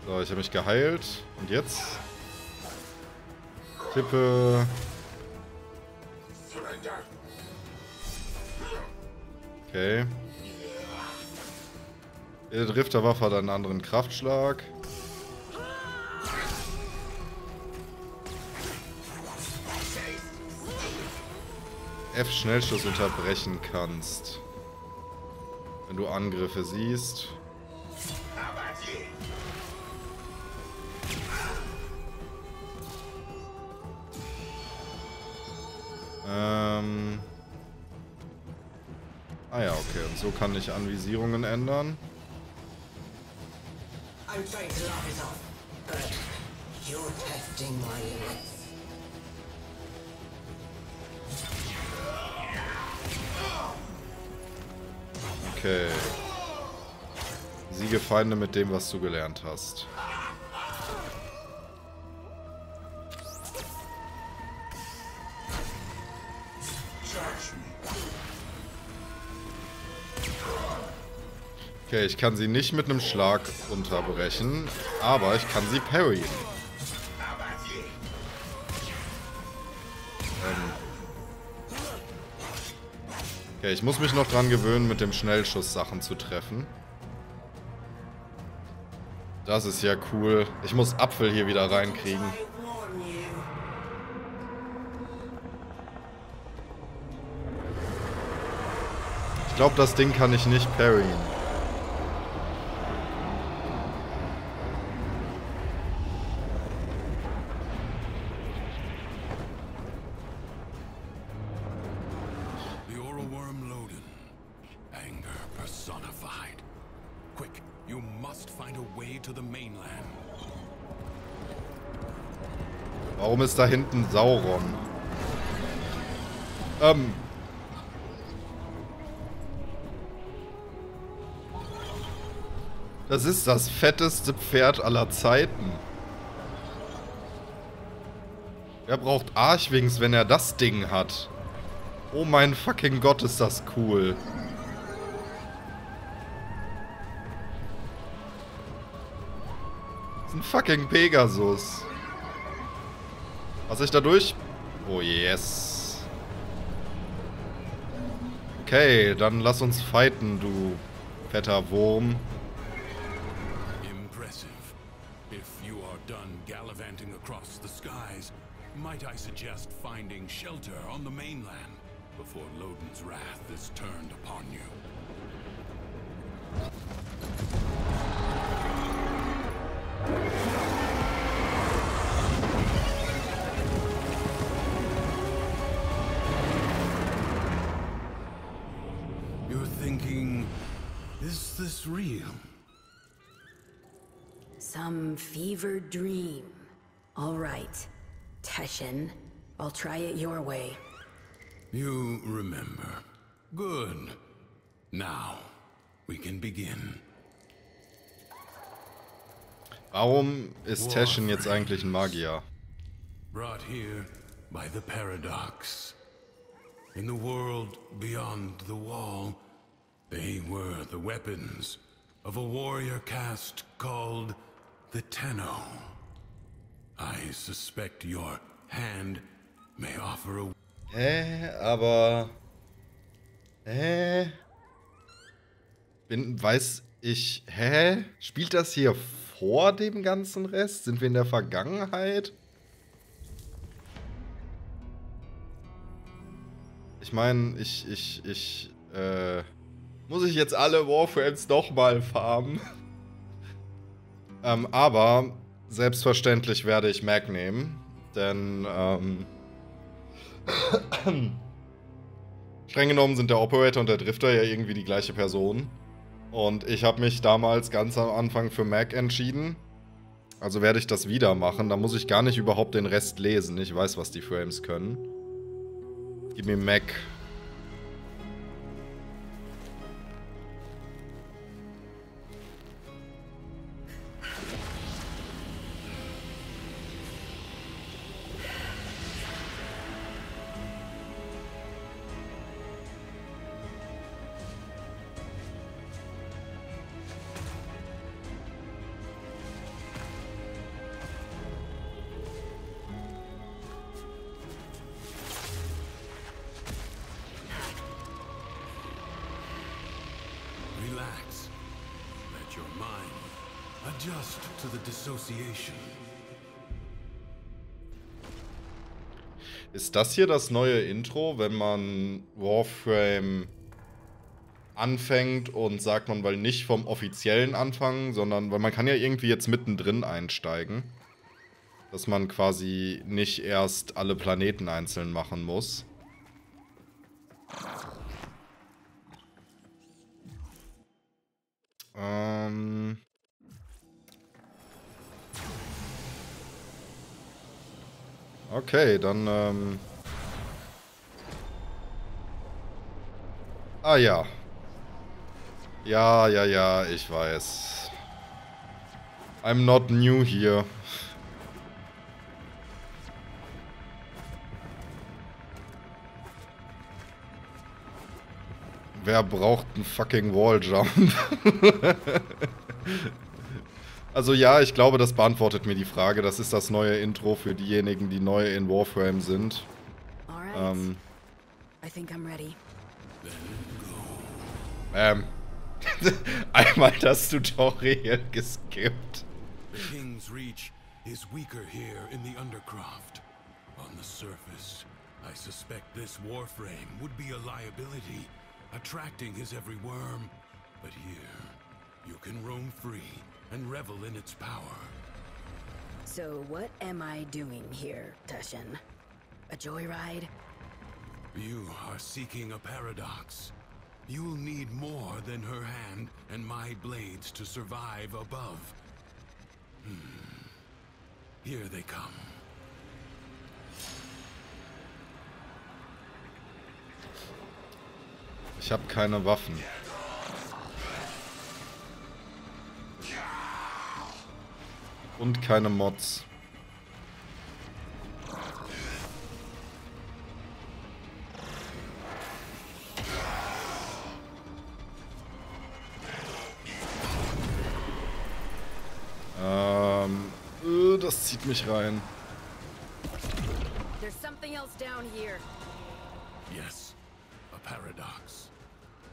So, ich habe mich geheilt. Und jetzt? Tippe Okay. Jede Drifterwaffe hat einen anderen Kraftschlag. F Schnellschuss unterbrechen kannst. Wenn du Angriffe siehst. Kann ich Anvisierungen ändern. Okay. Siege Feinde mit dem, was du gelernt hast. Okay, ich kann sie nicht mit einem Schlag unterbrechen, aber ich kann sie parryen. Ähm. Okay, ich muss mich noch dran gewöhnen, mit dem Schnellschuss Sachen zu treffen. Das ist ja cool. Ich muss Apfel hier wieder reinkriegen. Ich glaube, das Ding kann ich nicht parryen. Warum ist da hinten Sauron? Ähm. Das ist das fetteste Pferd aller Zeiten. Wer braucht Archwings, wenn er das Ding hat? Oh mein fucking Gott, ist das cool. Das ist ein fucking Pegasus. Was ich dadurch? Oh yes. Okay, dann lass uns fighten, du fetter Wurm. Impressive. If you are done gallivanting across the skies, might I suggest finding shelter on the mainland before Loden's wrath is turned upon you? Is real? Some fevered dream. All right. Teshin, I'll try it your way. You remember. Good. Now, we can begin. Warum ist Tashin jetzt eigentlich ein Magier? Brought here by the paradox. In the world beyond the wall, they were the weapons of a warrior caste called the Tenno. I suspect your hand may offer a Hä, aber... Hä? Bin, weiß ich... Hä? Spielt das hier vor dem ganzen Rest? Sind wir in der Vergangenheit? Ich meine, ich, ich, ich, äh... Muss ich jetzt alle Warframes nochmal farmen? ähm, aber selbstverständlich werde ich Mac nehmen. Denn, ähm... Streng genommen sind der Operator und der Drifter ja irgendwie die gleiche Person. Und ich habe mich damals ganz am Anfang für Mac entschieden. Also werde ich das wieder machen. Da muss ich gar nicht überhaupt den Rest lesen. Ich weiß, was die Frames können. Gib mir Mac. Das hier das neue Intro, wenn man Warframe anfängt und sagt man, weil nicht vom offiziellen anfangen, sondern weil man kann ja irgendwie jetzt mittendrin einsteigen. Dass man quasi nicht erst alle Planeten einzeln machen muss. Ähm... Okay, dann, ähm... Ah ja. Ja, ja, ja, ich weiß. I'm not new here. Wer braucht einen fucking Walljump? also ja, ich glaube, das beantwortet mir die Frage. Das ist das neue Intro für diejenigen, die neu in Warframe sind. Ähm, I think I'm ready. ähm. Einmal das Tutorial geskippt. The King's reach is weaker here in the Undercroft. On the surface, I suspect this warframe would be a liability, attracting his every worm. But here, you can roam free and revel in its power. So what am I doing here, Tushin? A joyride? You are seeking a paradox. You'll need more than her hand and my blades to survive above. Hmm. Here they come. Ich habe keine Waffen. Und keine Mods. Ähm, äh, das zieht mich rein. There's something else down here. Yes, a paradox.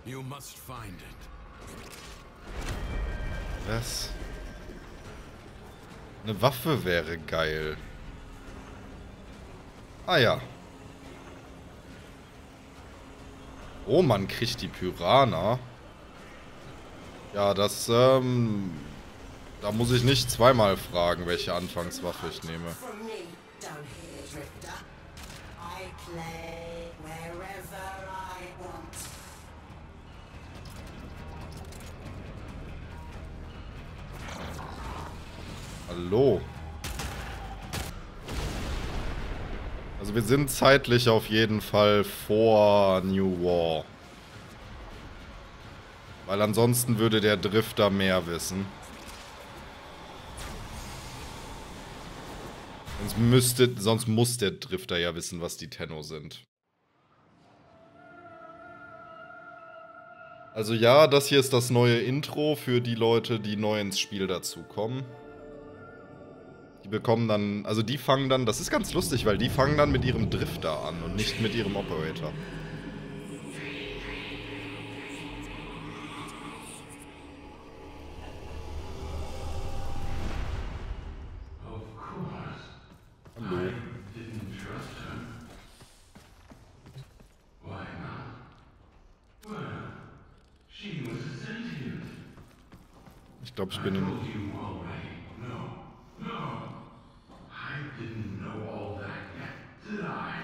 You must find it. Was? Eine Waffe wäre geil. Ah ja. Oh, man kriegt die Pyranha. Ja, das, ähm... Da muss ich nicht zweimal fragen, welche Anfangswaffe ich nehme. Hallo. Also wir sind zeitlich auf jeden Fall vor New War. Weil ansonsten würde der Drifter mehr wissen. Sonst müsste, sonst muss der Drifter ja wissen, was die Tenno sind. Also ja, das hier ist das neue Intro für die Leute, die neu ins Spiel dazukommen. Die bekommen dann, also die fangen dann, das ist ganz lustig, weil die fangen dann mit ihrem Drifter an und nicht mit ihrem Operator. Ich glaube, ich bin im... Told you already. No, no. I didn't know all that yet, did I?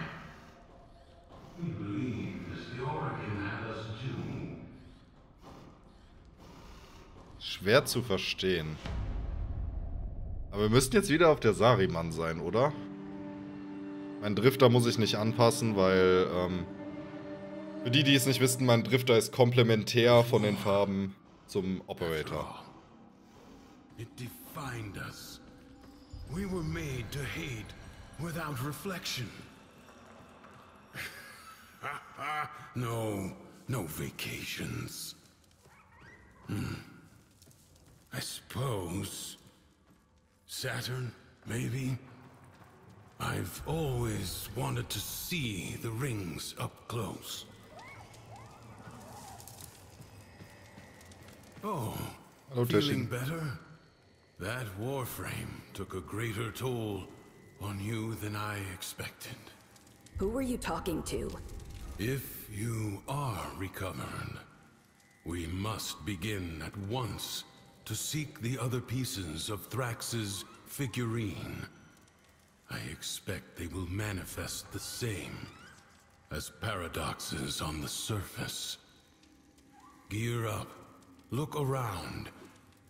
We believed as the Oregon had us do. Schwer zu verstehen. Aber wir müssten jetzt wieder auf der Sariman sein, oder? Mein Drifter muss ich nicht anpassen, weil, ähm, Für die, die es nicht wissen, mein Drifter ist komplementär von den Farben zum Operator. It defined us. We were made to hate without reflection. no, no vacations. Hmm. I suppose. Saturn, maybe? I've always wanted to see the rings up close. Oh, Hallo, feeling Teshin. better? That warframe took a greater toll on you than I expected. Who were you talking to? If you are recovered, we must begin at once to seek the other pieces of Thrax's figurine. I expect they will manifest the same as paradoxes on the surface. Gear up, look around,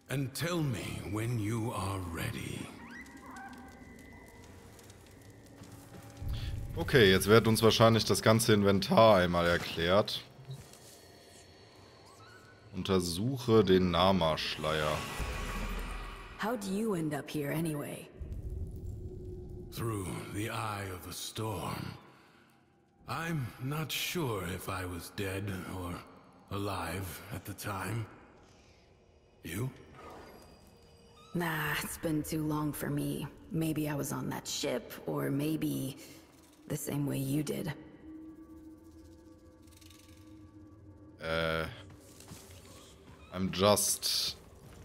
and tell me when you are ready. Okay, jetzt wird uns wahrscheinlich das ganze Inventar einmal erklärt. Untersuche den Nama-Schleier. How do you end up here anyway? Through the eye of a storm. I'm not sure if I was dead or alive at the time. You? Nah, it's been too long for me. Maybe I was on that ship, or maybe the same way you did. Äh. I'm just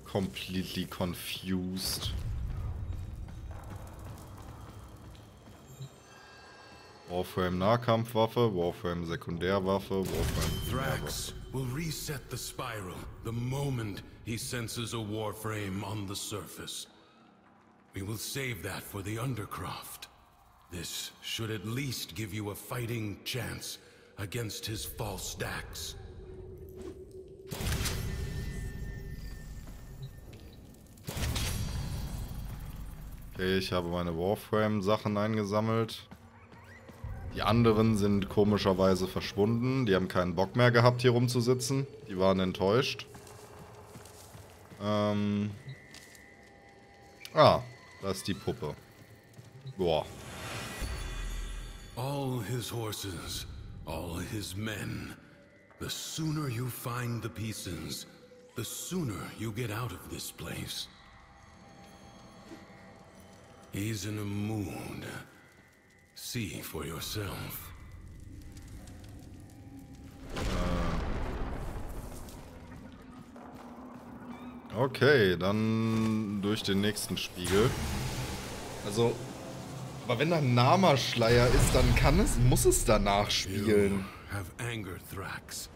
completely confused. Warframe Nahkampfwaffe, Warframe Sekundärwaffe, Warframe. Thrax will reset the spiral the moment he senses a Warframe on the surface. We will save that for the Undercroft. This should at least give you a fighting chance against his false Dax. Okay, ich habe meine Warframe-Sachen eingesammelt. Die anderen sind komischerweise verschwunden. Die haben keinen Bock mehr gehabt, hier rumzusitzen. Die waren enttäuscht. Ähm. Ah, da ist die Puppe. Boah. All his horses, all his men. The sooner you find the pieces, the sooner you get out of this place. He's in a mood. See for yourself. Okay, dann durch den nächsten Spiegel. Also, aber wenn da ein Nama-Schleier ist, dann kann es, muss es danach spiegeln. You have anger, Thrax.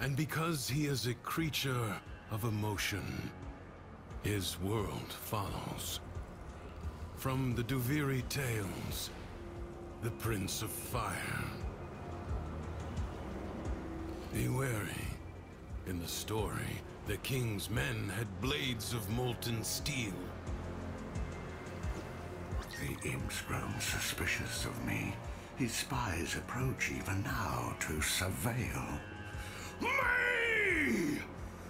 And because he is a creature of emotion, his world follows. From the Duviri tales, the Prince of Fire. Be wary. In the story, the king's men had blades of molten steel. The imp's grown suspicious of me. His spies approach even now to surveil. Me!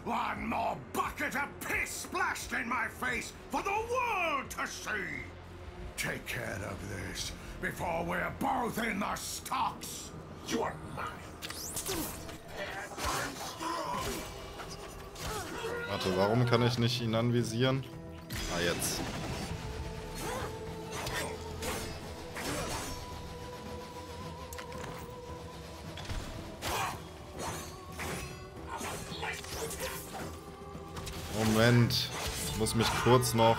One more bucket of piss splashed in my face for the world to see! Take care of this before we're both in the stocks! You mine! Warte, warum kann ich nicht ihn anvisieren? Ah, jetzt. Moment. Ich muss mich kurz noch...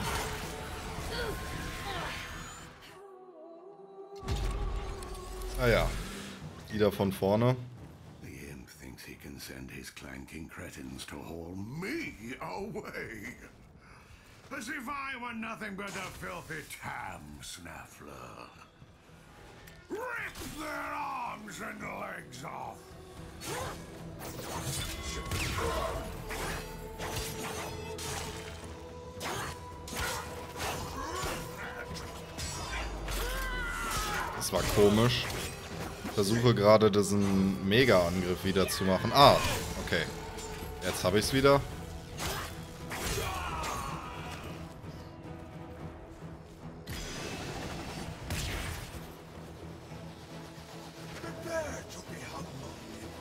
Wieder von vorne. The imp thinks he can send his clanking cretins to haul me away. As if I were nothing but a filthy tam snaffler. Rip their arms and legs off! Das war komisch. Versuche gerade diesen Mega-Angriff wieder zu machen. Ah, okay. Jetzt habe ich es wieder.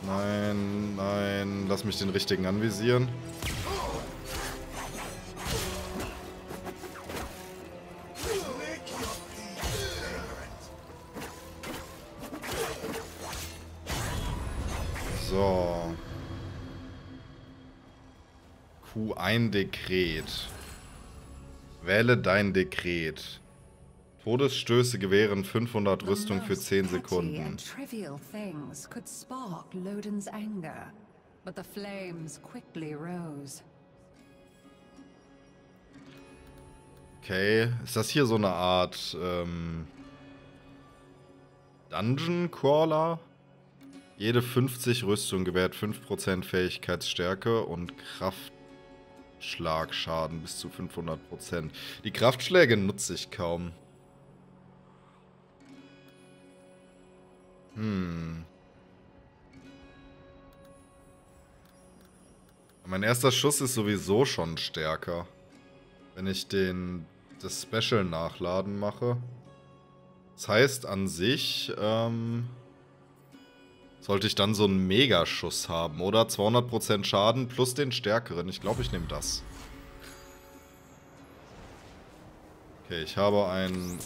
Nein, nein, lass mich den richtigen anvisieren. So. Q1 Dekret. Wähle dein Dekret. Todesstöße gewähren 500 Rüstung für 10 Sekunden. Okay, ist das hier so eine Art ähm, Dungeon Crawler? Jede 50 Rüstung gewährt 5% Fähigkeitsstärke und Kraftschlagschaden bis zu 500%. Die Kraftschläge nutze ich kaum. Hm. Mein erster Schuss ist sowieso schon stärker. Wenn ich den das Special nachladen mache. Das heißt an sich, ähm, sollte ich dann so einen Megaschuss haben, oder? 200% Schaden plus den stärkeren. Ich glaube, ich nehme das. Okay, ich habe ein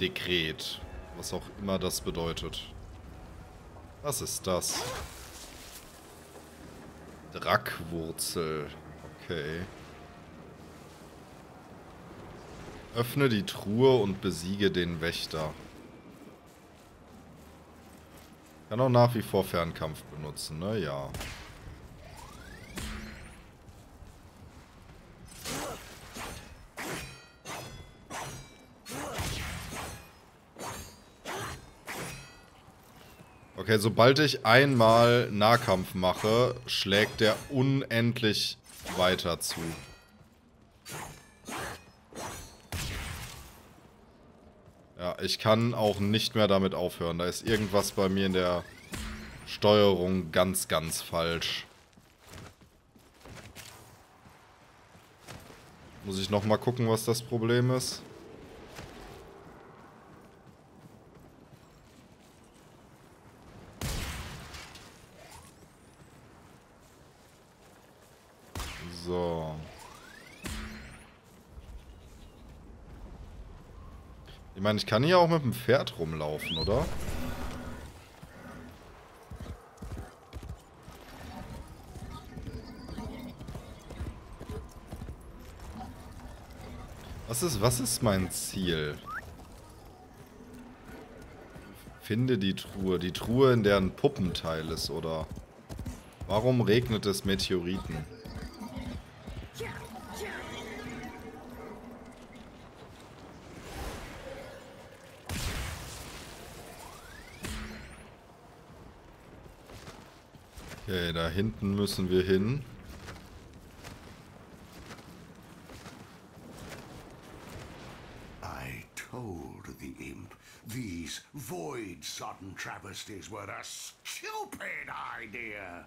Dekret. Was auch immer das bedeutet. Was ist das? Drackwurzel. Okay. Öffne die Truhe und besiege den Wächter. Kann auch nach wie vor Fernkampf benutzen, ne? Ja. Okay, sobald ich einmal Nahkampf mache, schlägt der unendlich weiter zu. Ja, ich kann auch nicht mehr damit aufhören. Da ist irgendwas bei mir in der Steuerung ganz, ganz falsch. Muss ich nochmal gucken, was das Problem ist. So. Ich meine, ich kann hier auch mit dem Pferd rumlaufen, oder? Was ist, was ist mein Ziel? Finde die Truhe. Die Truhe, in der ein Puppenteil ist, oder? Warum regnet es Meteoriten? Okay, da hinten müssen wir hin. I told the imp these void-sodden travesties were a stupid idea.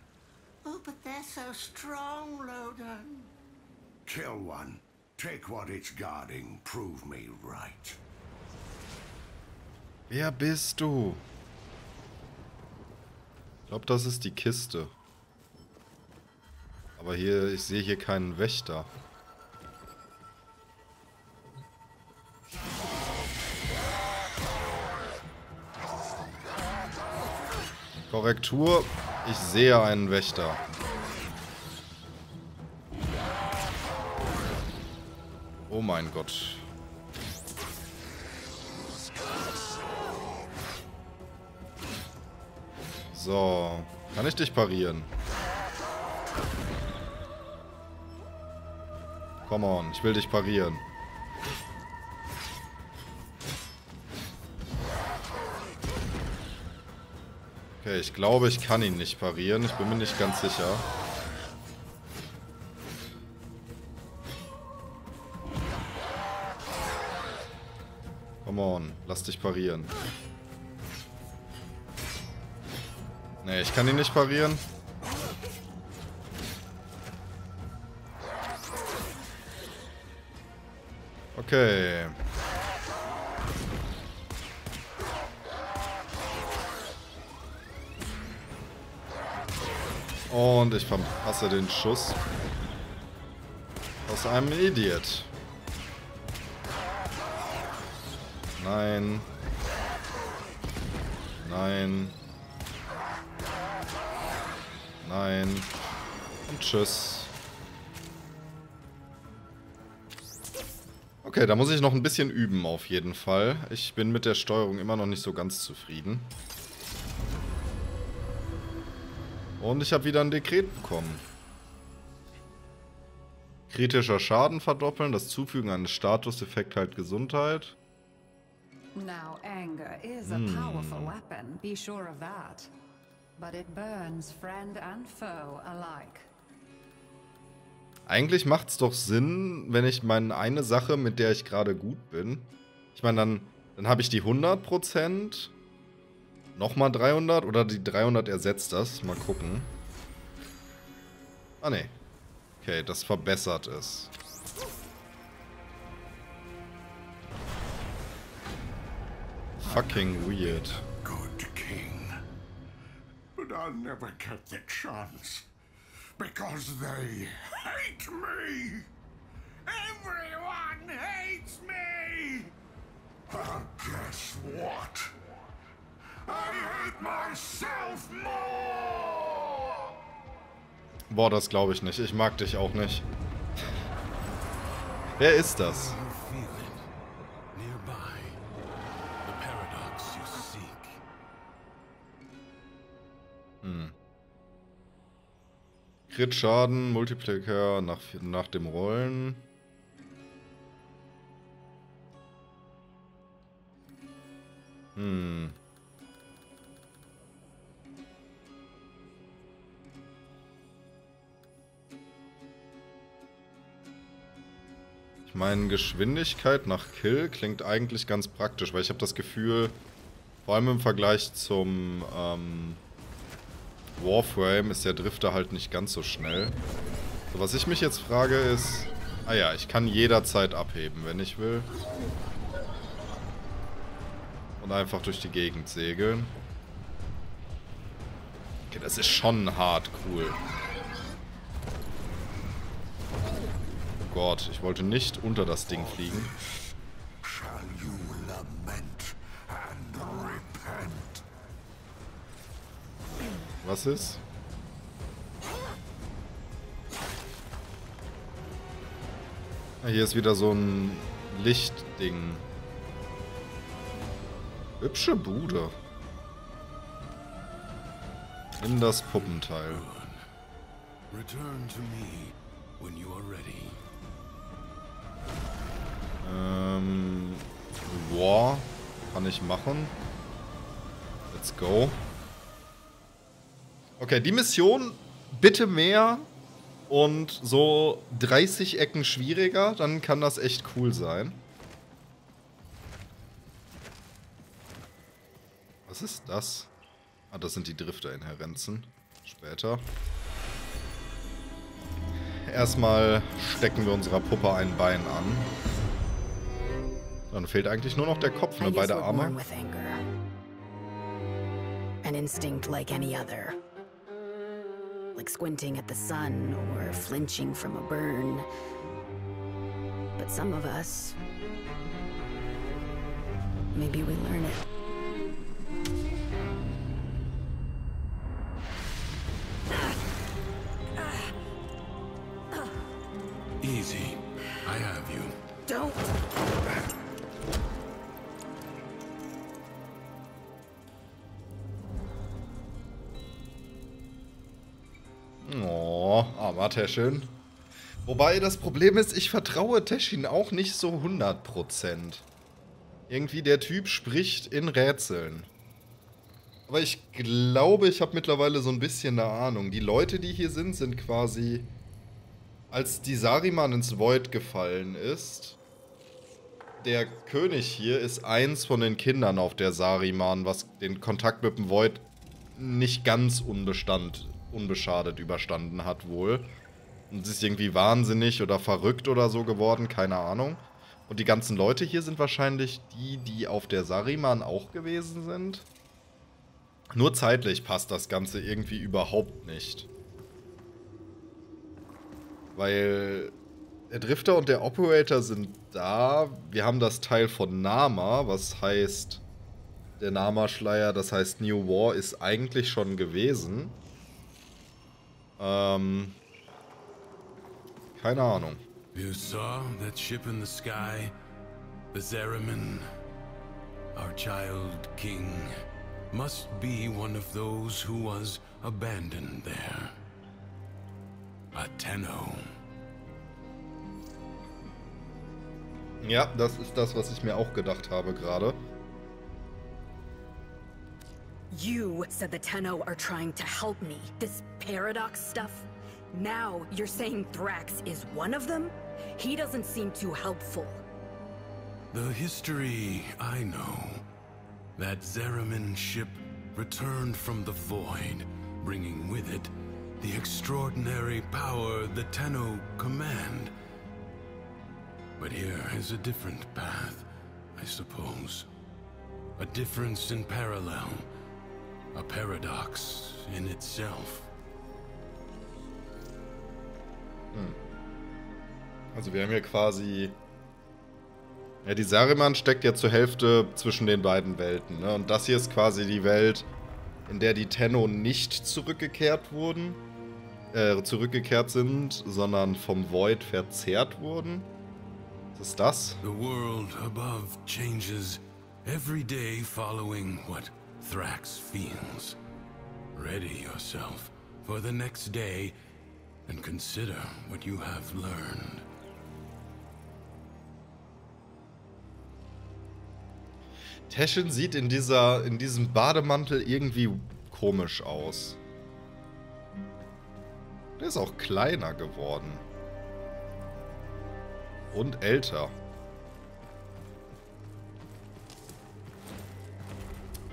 Oh, but they're so strong, Loden. Kill one. Take what it's guarding. Prove me right. Wer bist du? Ich glaube, das ist die Kiste. Aber hier, ich sehe hier keinen Wächter. Korrektur, ich sehe einen Wächter. Oh mein Gott. So, kann ich dich parieren? Come on, ich will dich parieren. Okay, ich glaube, ich kann ihn nicht parieren. Ich bin mir nicht ganz sicher. Come on, lass dich parieren. Ne, ich kann ihn nicht parieren. Okay. Und ich verpasse den Schuss. Aus einem Idiot. Nein. Nein. Nein. Und tschüss. Okay, da muss ich noch ein bisschen üben auf jeden Fall. Ich bin mit der Steuerung immer noch nicht so ganz zufrieden. Und ich habe wieder ein Dekret bekommen. Kritischer Schaden verdoppeln, das Zufügen eines Statuseffekt halt Gesundheit. Now, anger is a Hmm. powerful weapon, be sure of that. But it burns friend and foe alike. Eigentlich macht es doch Sinn, wenn ich meine eine Sache, mit der ich gerade gut bin. Ich meine, dann, dann habe ich die 100%. Nochmal 300 oder die 300 ersetzt das. Mal gucken. Ah, ne. Okay, das verbessert es. Fucking weird. But I'll never get the chance. Because they hate me! Everyone hates me! And guess what? I hate myself more! Boah, das glaube ich nicht. Ich mag dich auch nicht. Wer ist das? Crit-Schaden, Multiplier nach, nach dem Rollen. Hm. Ich meine, Geschwindigkeit nach Kill klingt eigentlich ganz praktisch, weil ich habe das Gefühl, vor allem im Vergleich zum ähm, Warframe ist der Drifter halt nicht ganz so schnell. So, was ich mich jetzt frage ist... Ah ja, ich kann jederzeit abheben, wenn ich will. Und einfach durch die Gegend segeln. Okay, das ist schon hart cool. Oh Gott, ich wollte nicht unter das Ding fliegen. Was ist? Ah, hier ist wieder so ein Lichtding. Hübsche Bude. Nimm das Puppenteil. Return to me when you are ready. Ähm, War kann ich machen. Let's go. Okay, die Mission bitte mehr und so 30 Ecken schwieriger, dann kann das echt cool sein. Was ist das? Ah, das sind die Drifter-Inherenzen. Später. Erstmal stecken wir unserer Puppe ein Bein an. Dann fehlt eigentlich nur noch der Kopf, ne? Beide Arme. An instinct like any other. Like squinting at the sun or flinching from a burn. But some of us... Maybe we learn it. Teschin. Wobei das Problem ist, ich vertraue Teschin auch nicht so 100%. Irgendwie der Typ spricht in Rätseln. Aber ich glaube, ich habe mittlerweile so ein bisschen eine Ahnung. Die Leute, die hier sind, sind quasi... Als die Sariman ins Void gefallen ist, der König hier ist eins von den Kindern auf der Sariman, was den Kontakt mit dem Void nicht ganz unbestand, unbeschadet überstanden hat wohl. Und sie ist irgendwie wahnsinnig oder verrückt oder so geworden, keine Ahnung. Und die ganzen Leute hier sind wahrscheinlich die, die auf der Sariman auch gewesen sind. Nur zeitlich passt das Ganze irgendwie überhaupt nicht. Weil der Drifter und der Operator sind da. Wir haben das Teil von Nama, was heißt, der Nama-Schleier, das heißt New War, ist eigentlich schon gewesen. Ähm, keine Ahnung. You saw that ship in the sky? The Zeramin? Our child king must be one of those who was abandoned there. A Tenno. Ja, das ist das, was ich mir auch gedacht habe gerade. You said the Tenno are trying to help me. This paradox stuff? Now you're saying Thrax is one of them? He doesn't seem too helpful. The history I know. That Zeramin ship returned from the void, bringing with it the extraordinary power the Tenno command. But here is a different path, I suppose. A difference in parallel. A paradox in itself. Also wir haben hier quasi... Ja, die Sariman steckt ja zur Hälfte zwischen den beiden Welten. Ne? Und das hier ist quasi die Welt, in der die Tenno nicht zurückgekehrt wurden. Äh, zurückgekehrt sind, sondern vom Void verzehrt wurden. Was ist das? The world above changes every day following what Thrax feels. Ready yourself, for the next day and consider what you have learned. Teschen sieht in, dieser, in diesem Bademantel irgendwie komisch aus. Der ist auch kleiner geworden. Und älter.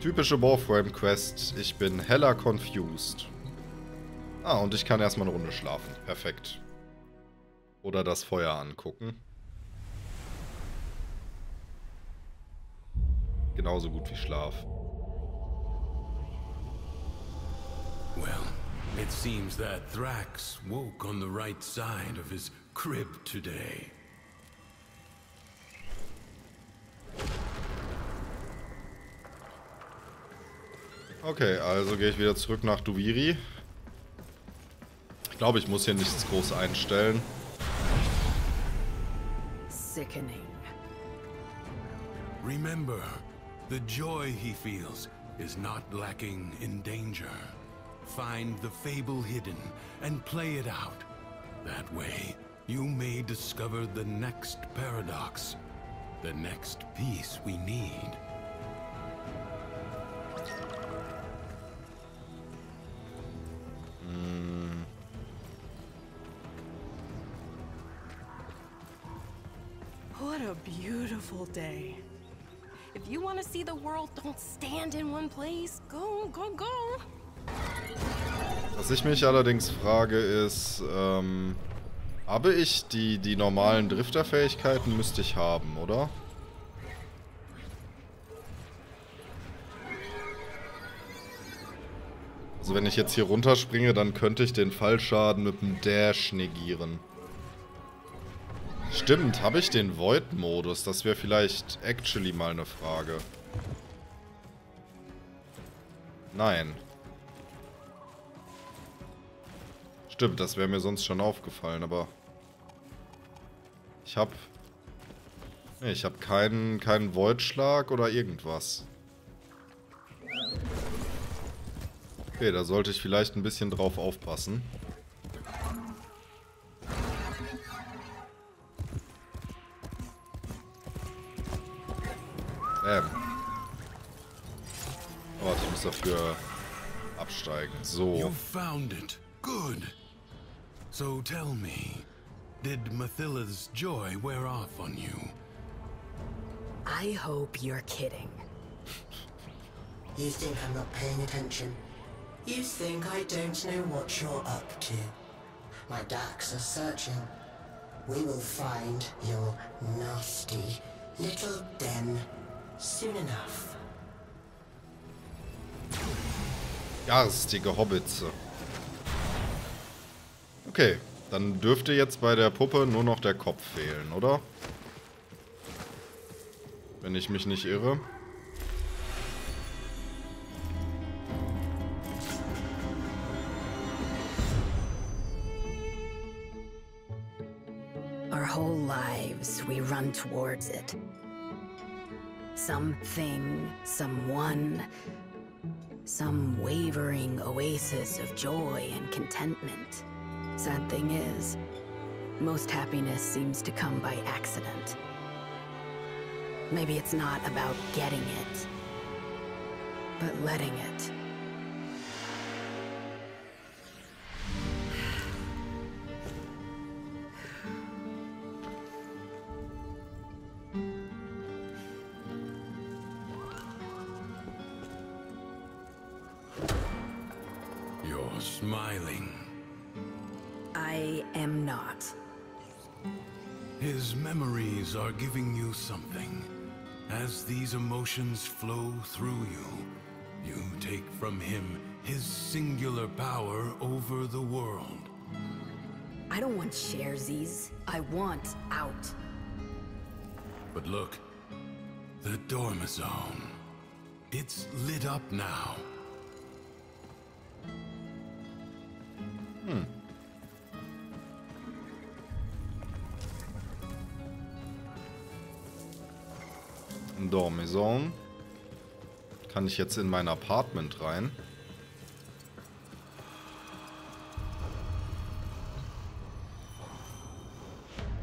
Typische Warframe-Quest. Ich bin heller confused. Ah, und ich kann erstmal eine Runde schlafen. Perfekt. Oder das Feuer angucken. Genauso gut wie Schlaf. Well, it seems that Thrax woke on the right side of his crib today. Okay, also gehe ich wieder zurück nach Duviri. Ich glaube, ich muss hier nichts groß einstellen. Sickening. Remember, the joy he feels is not lacking in danger. Find the fable hidden and play it out. That way, you may discover the next paradox. The next piece we need. Hmm. What a beautiful day. If you want to see the world, don't stand in one place. Go, go, go. Was ich mich allerdings frage ist, ähm, habe ich die, die normalen Drifter-Fähigkeiten müsste ich haben, oder? Also wenn ich jetzt hier runterspringe, dann könnte ich den Fallschaden mit dem Dash negieren. Stimmt, habe ich den Void-Modus? Das wäre vielleicht actually mal eine Frage. Nein. Stimmt, das wäre mir sonst schon aufgefallen, aber... Ich habe... Nee, ich habe keinen, keinen Void-Schlag oder irgendwas. Okay, da sollte ich vielleicht ein bisschen drauf aufpassen. Ähm. Bam. Oh, warte, ich muss dafür absteigen. So. You found it. Good. So tell me, did Mathilla's joy wear off on you? I hope you're kidding. You think I'm not paying attention? You think I don't know what you're up to? My ducks are searching. We will find your nasty little den soon enough. Garstige Hobbitze. Okay, dann dürfte jetzt bei der Puppe nur noch der Kopf fehlen, oder? Wenn ich mich nicht irre. Our whole lives, we run towards it. Something, someone, some wavering oasis of joy and contentment. Sad thing is, most happiness seems to come by accident. Maybe it's not about getting it, but letting it. Up now. Hm. Dormison. Kann ich jetzt in mein Apartment rein?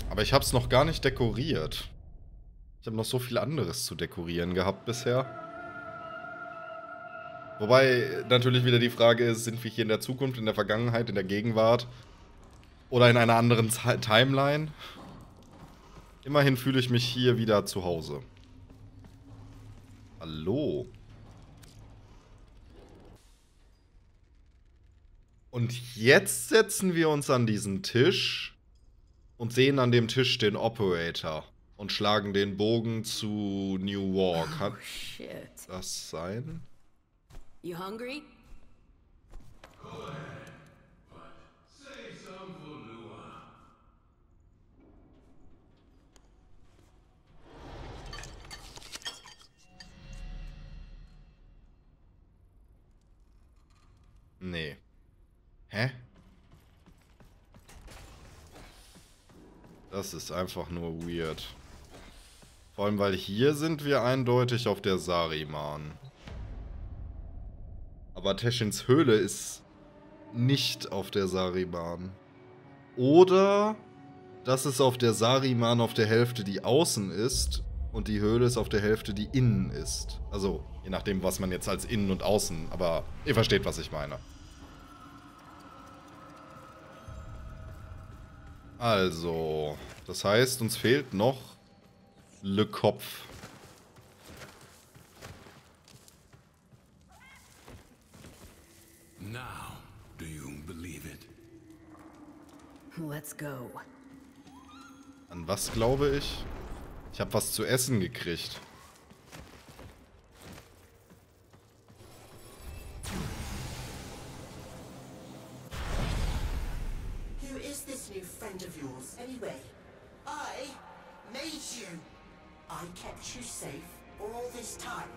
Aber ich habe es noch gar nicht dekoriert. Ich habe noch so viel anderes zu dekorieren gehabt bisher. Wobei natürlich wieder die Frage ist, sind wir hier in der Zukunft, in der Vergangenheit, in der Gegenwart oder in einer anderen Z Timeline? Immerhin fühle ich mich hier wieder zu Hause. Hallo. Und jetzt setzen wir uns an diesen Tisch und sehen an dem Tisch den Operator und schlagen den Bogen zu New War. Kann Oh, shit. das sein? You hungry? Nee. Hä? Das ist einfach nur weird. Vor allem, weil hier sind wir eindeutig auf der Sariman. Aber Teschins Höhle ist nicht auf der Sariman. Oder das ist auf der Sariman auf der Hälfte, die außen ist und die Höhle ist auf der Hälfte, die innen ist. Also, je nachdem, was man jetzt als innen und außen, aber ihr versteht, was ich meine. Also, das heißt, uns fehlt noch Le Kopf. Now, do you believe it? Let's go. An was glaube ich? Ich habe was zu essen gekriegt. Who is this new friend of yours, anyway? I made you. I kept you safe all this time.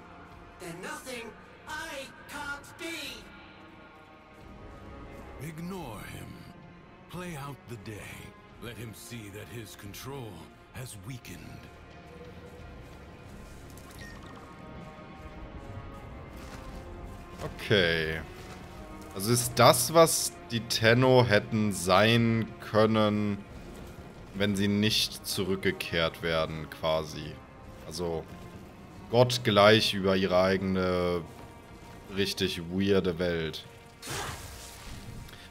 Then nothing I can't be. Ignore him. Play out the day. Let him see that his control has weakened. Okay. Also ist das, was die Tenno hätten sein können, wenn sie nicht zurückgekehrt werden, quasi. Also Gott gleich über ihre eigene richtig weirde Welt.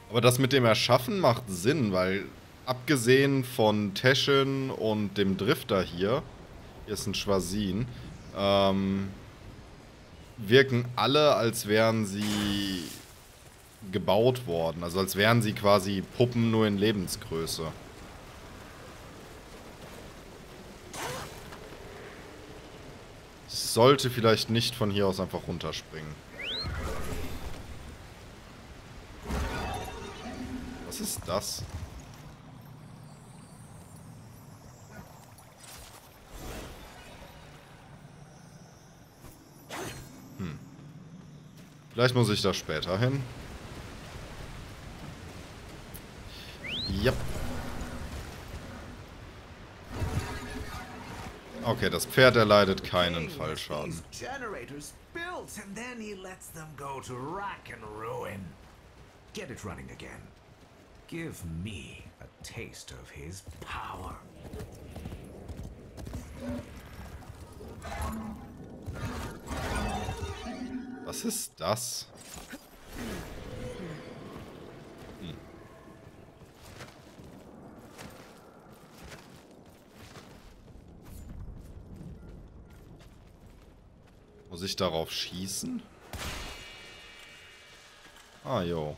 Aber das mit dem Erschaffen macht Sinn, weil abgesehen von Teschen und dem Drifter hier, hier ist ein Schwasin, ähm, wirken alle, als wären sie gebaut worden. Also als wären sie quasi Puppen nur in Lebensgröße. Ich sollte vielleicht nicht von hier aus einfach runterspringen. Was ist das? Hm. Vielleicht muss ich da später hin. Ja. Okay, das Pferd erleidet keinen Fallschaden. These generators built and then he lets them go to rack and ruin. Get it running again. Give me a taste of his power. Was ist das? Hm. Muss ich darauf schießen? Ah, jo.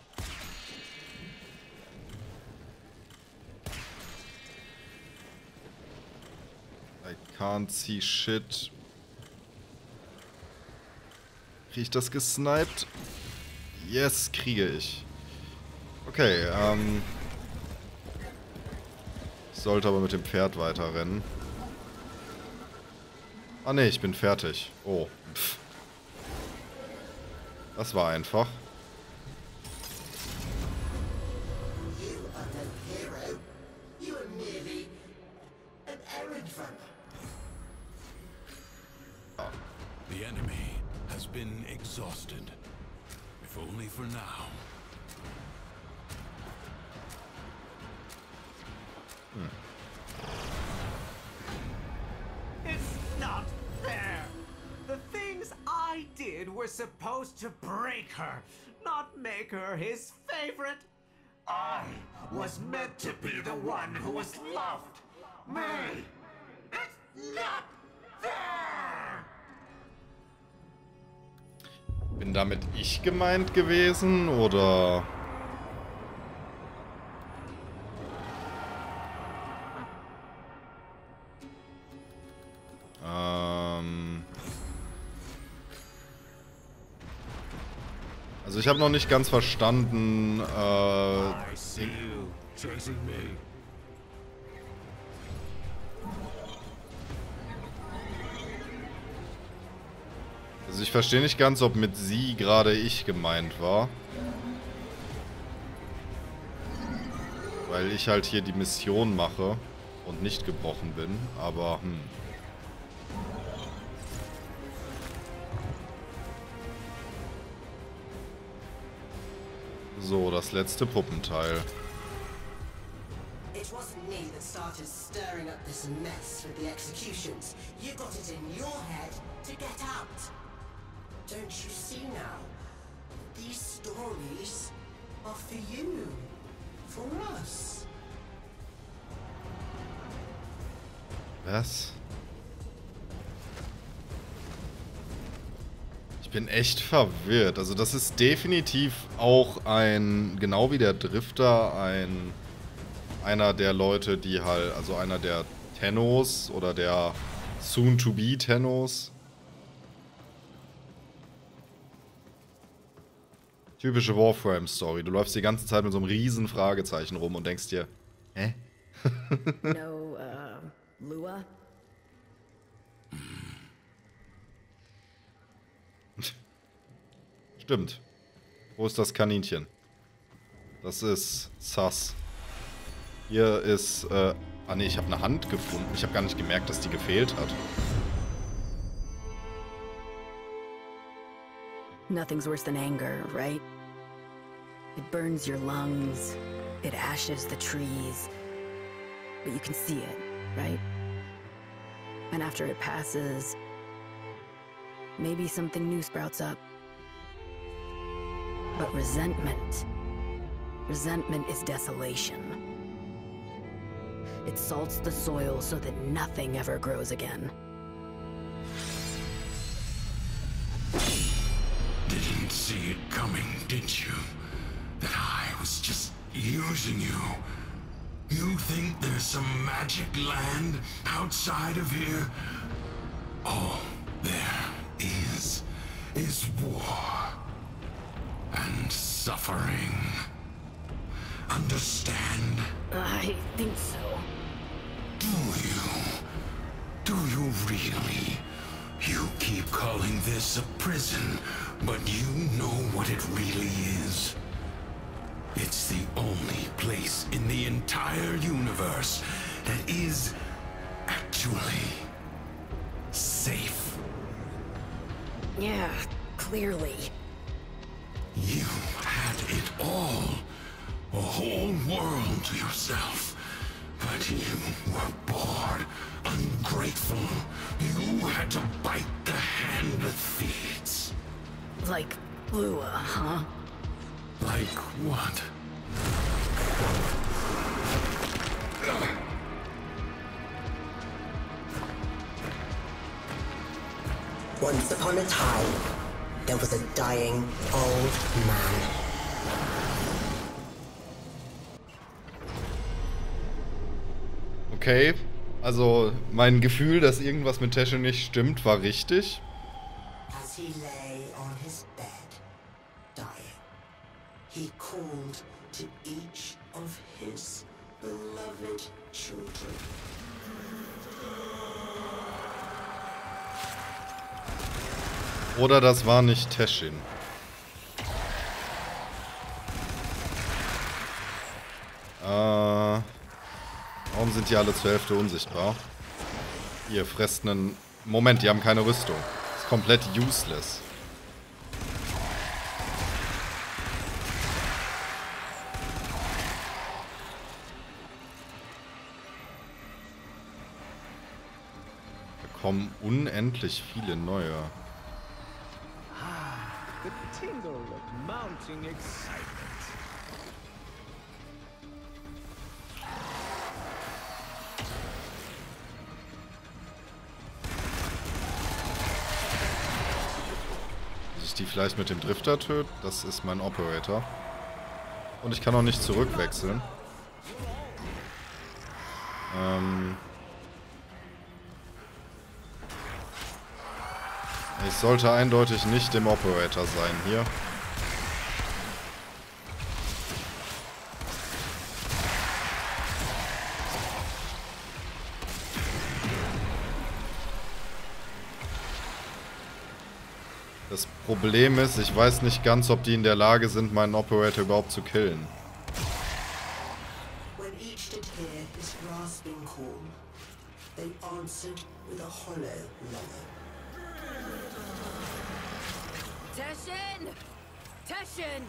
Can't see shit. Kriege ich das gesniped? Yes, kriege ich. Okay, ähm... Ich sollte aber mit dem Pferd weiterrennen. Ah ne, ich bin fertig. Oh, pff. Das war einfach. exhausted. If only for now. Hmm. It's not fair! The things I did were supposed to break her, not make her his favorite. I was meant to be the one who was loved. Me! It's not fair! Bin damit ich gemeint gewesen, oder... Ähm... Also ich habe noch nicht ganz verstanden, äh... Also ich verstehe nicht ganz, ob mit sie gerade ich gemeint war. Weil ich halt hier die Mission mache und nicht gebrochen bin, aber hm. So, das letzte Puppenteil. It wasn't me that started stirring up this mess with the executions. You got it in your head to get out. Don't you see now? These stories are for you. For us. Was? Ich bin echt verwirrt. Also das ist definitiv auch ein, genau wie der Drifter, ein einer der Leute, die halt, also einer der Tennos oder der Soon-to-be Typische Warframe-Story. Du läufst die ganze Zeit mit so einem riesen Fragezeichen rum und denkst dir, hä? no, uh, Lua? Stimmt. Wo ist das Kaninchen? Das ist Sass. Hier ist, äh, ah ne, ich habe eine Hand gefunden. Ich habe gar nicht gemerkt, dass die gefehlt hat. Nothing's worse than anger, right? It burns your lungs, it ashes the trees, but you can see it, right? And after it passes, maybe something new sprouts up. But resentment, resentment is desolation. It salts the soil so that nothing ever grows again. Didn't see it coming, did you? That I was just using you. You think there's some magic land outside of here? All there is, is war. And suffering. Understand? I think so. Do you? Do you really? You keep calling this a prison, but you know what it really is. It's the only place in the entire universe that is actually safe. Yeah, clearly. You had it all. A whole world to yourself. But you were bored, ungrateful. You had to bite the hand that feeds. Like Lua, huh? Like what? Once upon a time, there was a dying old man. Okay, also mein Gefühl, dass irgendwas mit Tesche nicht stimmt, war richtig. As he lay he called to each of his beloved children. Oder das war nicht Teshin. Äh, warum sind die alle zur Hälfte unsichtbar? Ihr fresst einen... Moment, die haben keine Rüstung. Ist komplett useless. Kommen unendlich viele neue. Dass ich die vielleicht mit dem Drifter töte, das ist mein Operator. Und ich kann auch nicht zurückwechseln. Ähm... Ich sollte eindeutig nicht dem Operator sein hier. Das Problem ist, ich weiß nicht ganz, ob die in der Lage sind, meinen Operator überhaupt zu killen. They answered with a hollow murmur. Teshin!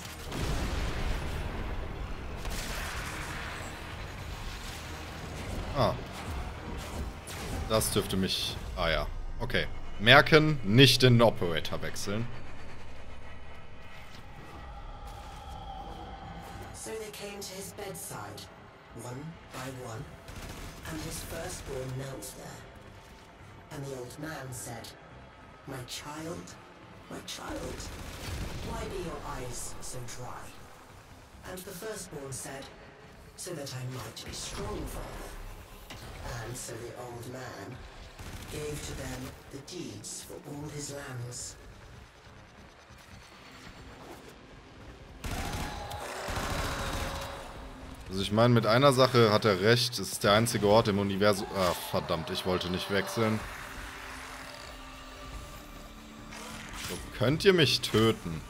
Ah. Das dürfte mich... Ah ja. Okay. Merken, nicht den Operator wechseln. So they came to his bedside, one by one, and his firstborn knelt there. And the old man said, My child, my child, why be your eyes so dry? And the firstborn said, So that I might be strong, father. And so the old man gave to them the deeds for all his lands. Also ich meine, mit einer Sache hat er recht. Es ist der einzige Ort im Universum... Ah, verdammt, ich wollte nicht wechseln. So, könnt ihr mich töten?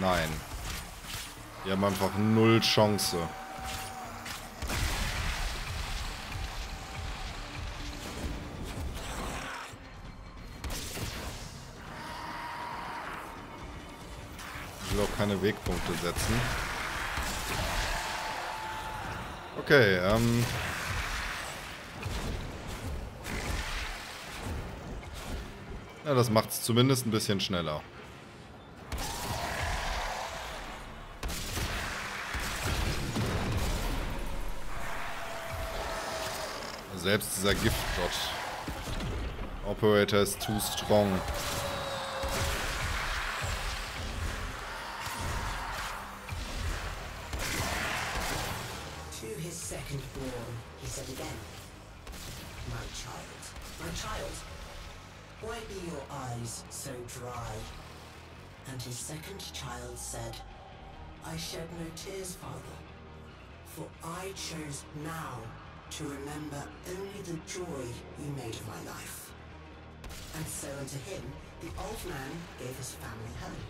Nein. Die haben einfach null Chance. Ich will auch keine Wegpunkte setzen. Okay, ähm... Ja, das macht es zumindest ein bisschen schneller. Selbst dieser Giftgott. Operator ist too strong. Child said, I shed no tears, father, for I chose now to remember only the joy you made of my life. And so unto him, the old man gave his family home.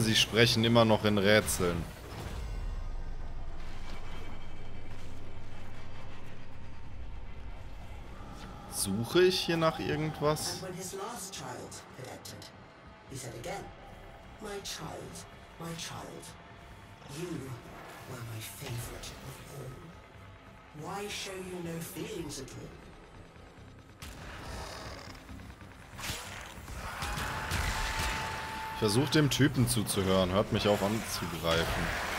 Sie sprechen immer noch in Rätseln. You no feelings at all? Ich versuche dem Typen zuzuhören, hört mich auf anzugreifen.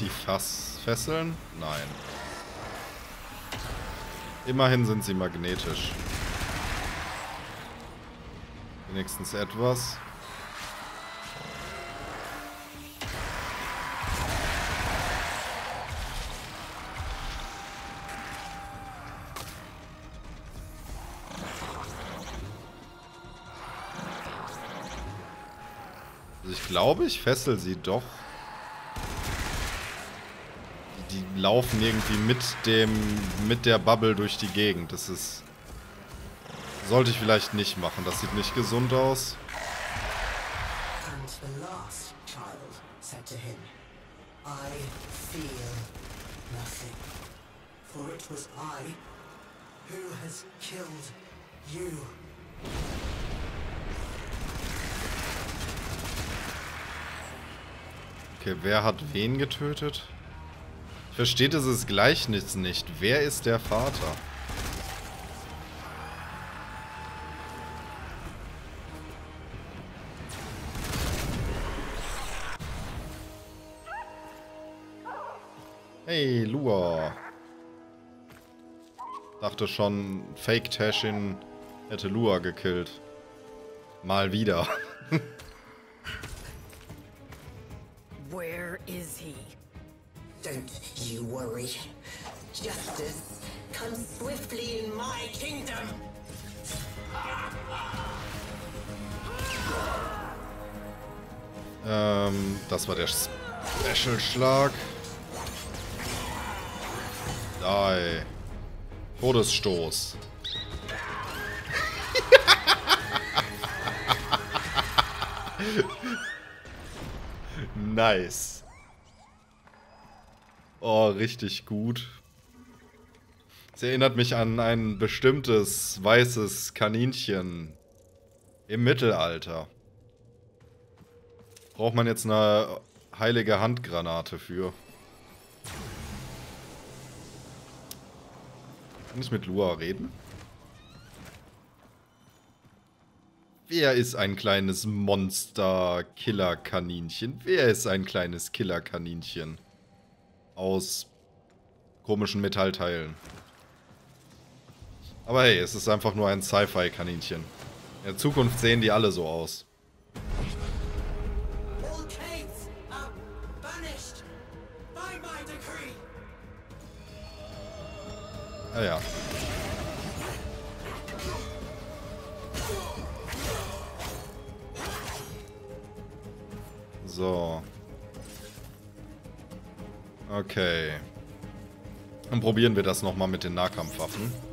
Die Fass fesseln? Nein. Immerhin sind sie magnetisch. Wenigstens etwas. Also ich glaube, ich fessel sie doch. Die, die laufen irgendwie mit dem, mit der Bubble durch die Gegend. Das ist... Sollte ich vielleicht nicht machen. Das sieht nicht gesund aus. Okay, wer hat wen getötet? Ich verstehe dieses Gleichnis nicht. Wer ist der Vater? Hey, Lua. Dachte schon, Fake Tashin hätte Lua gekillt. Mal wieder. Don't you worry. Justice comes swiftly in my kingdom. Ähm, das war der Special-Schlag. Die. Todesstoß. nice. Oh, richtig gut. Es erinnert mich an ein bestimmtes weißes Kaninchen im Mittelalter. Braucht man jetzt eine heilige Handgranate für. Kann ich mit Lua reden? Wer ist ein kleines Monster-Killer-Kaninchen? Wer ist ein kleines Killer-Kaninchen? Aus komischen Metallteilen. Aber hey, es ist einfach nur ein Sci-Fi-Kaninchen. In der Zukunft sehen die alle so aus. All caves are banished by my decree. Ah ja. So. Okay. Dann probieren wir das nochmal mit den Nahkampfwaffen.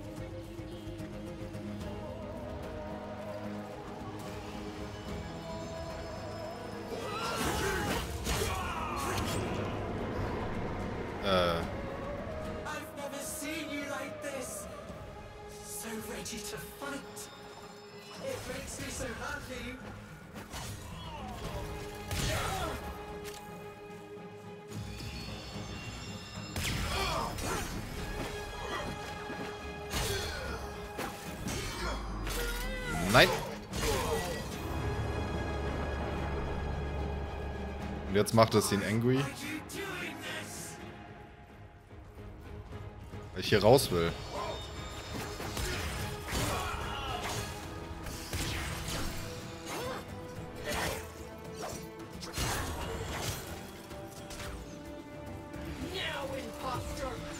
Es ihn angry. Weil ich hier raus will.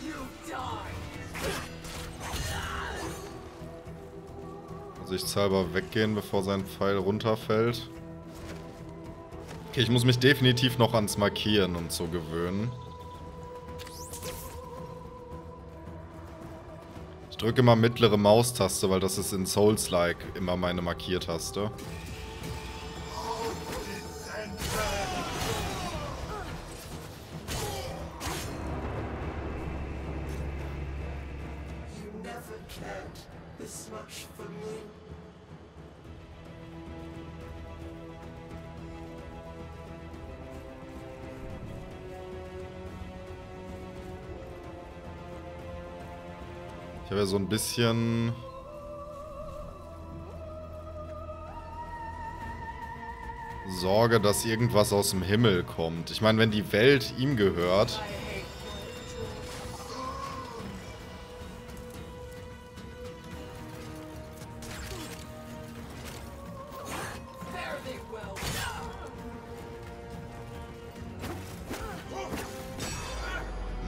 You die! Vorsichtshalber weggehen, bevor sein Pfeil runterfällt. Okay, ich muss mich definitiv noch ans Markieren und so gewöhnen. Ich drücke immer mittlere Maustaste, weil das ist in Souls-like immer meine Markiertaste. You so ein bisschen... Sorge, dass irgendwas aus dem Himmel kommt. Ich meine, wenn die Welt ihm gehört...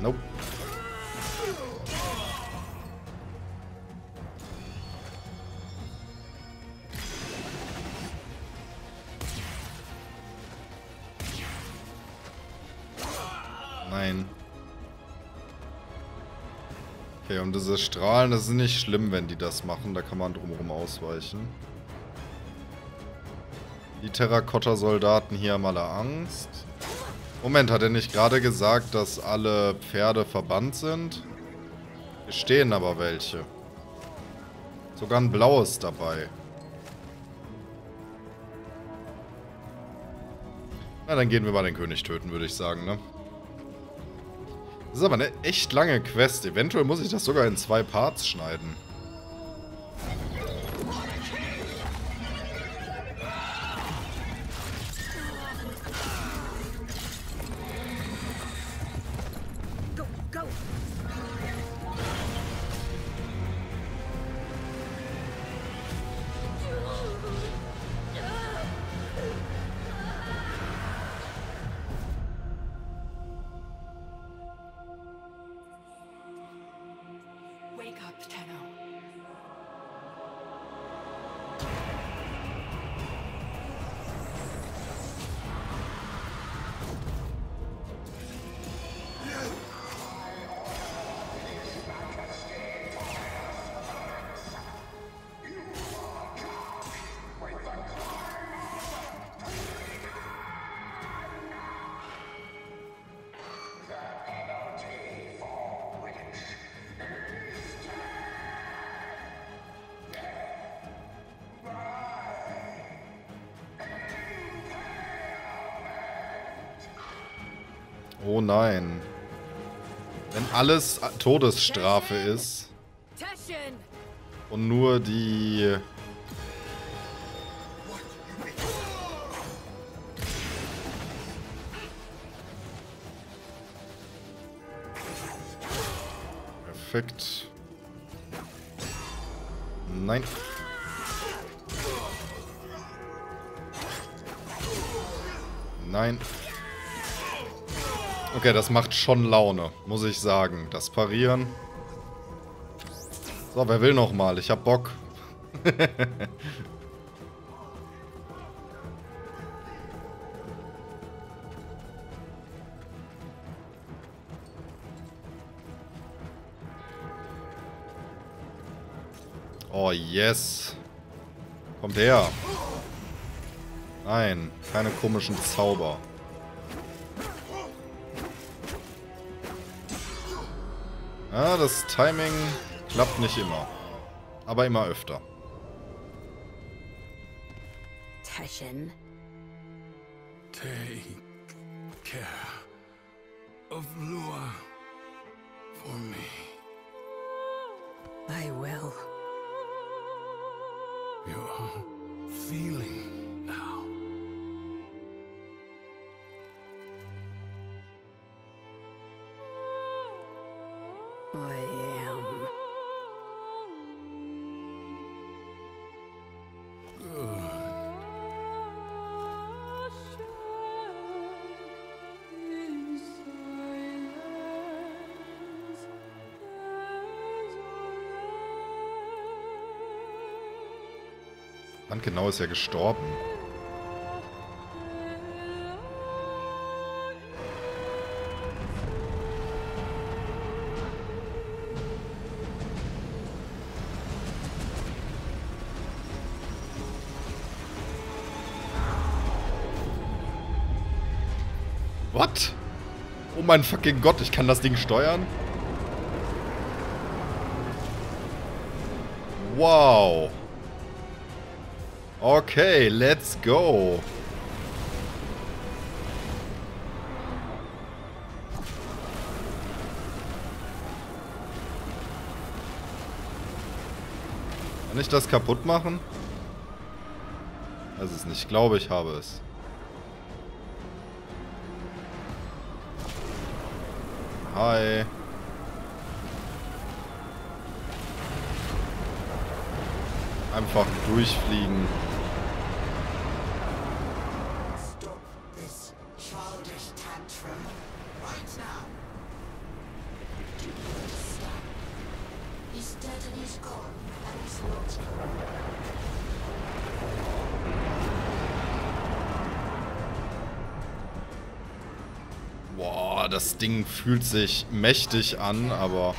Nope. Okay, und diese Strahlen, das ist nicht schlimm, wenn die das machen. Da kann man drumherum ausweichen. Die Terrakotta-Soldaten hier haben alle Angst. Moment, hat er nicht gerade gesagt, dass alle Pferde verbannt sind? Hier stehen aber welche. Sogar ein blaues dabei. Na, dann gehen wir mal den König töten, würde ich sagen, ne? Das ist aber eine echt lange Quest. Eventuell muss ich das sogar in zwei Parts schneiden. Nein. Wenn alles Todesstrafe ist und nur die... Perfekt. Nein. Nein. Okay, das macht schon Laune, muss ich sagen. Das Parieren. So, wer will noch mal? Ich hab Bock. oh, yes. Kommt her. Nein, keine komischen Zauber. Ja, das Timing klappt nicht immer. Aber immer öfter. Wann genau ist er gestorben? What? Oh mein fucking Gott, ich kann das Ding steuern? Wow. Okay, let's go. Kann ich das kaputt machen? Weiß es nicht. Ich glaube, ich habe es. Hi. Einfach durchfliegen. Fühlt sich mächtig an, aber...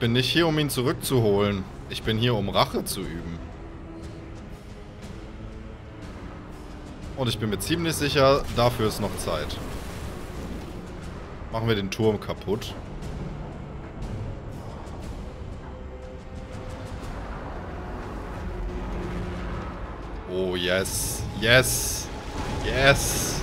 bin nicht hier, um ihn zurückzuholen. Ich bin hier, um Rache zu üben. Und ich bin mir ziemlich sicher, dafür ist noch Zeit. Machen wir den Turm kaputt. Oh, yes. Yes. Yes.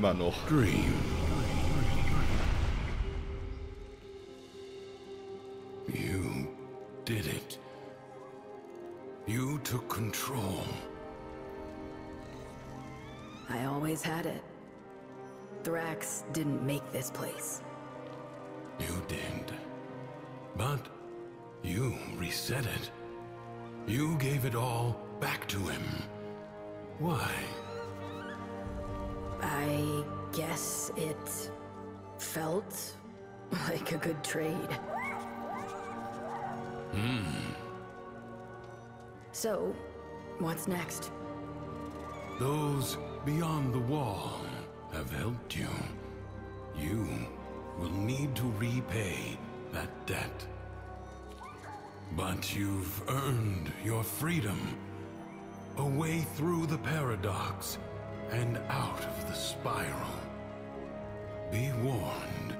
Immer noch. dream? You did it. You took control. I always had it. Thrax didn't make this place. You did. But you reset it. You gave it all back to him. Why? Felt like a good trade. Hmm. So, what's next? Those beyond the wall have helped you. You will need to repay that debt. But you've earned your freedom. A way through the paradox and out of the spiral. Be warned,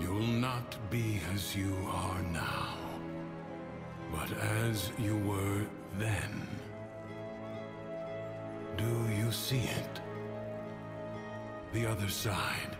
you'll not be as you are now, but as you were then. Do you see it? The other side.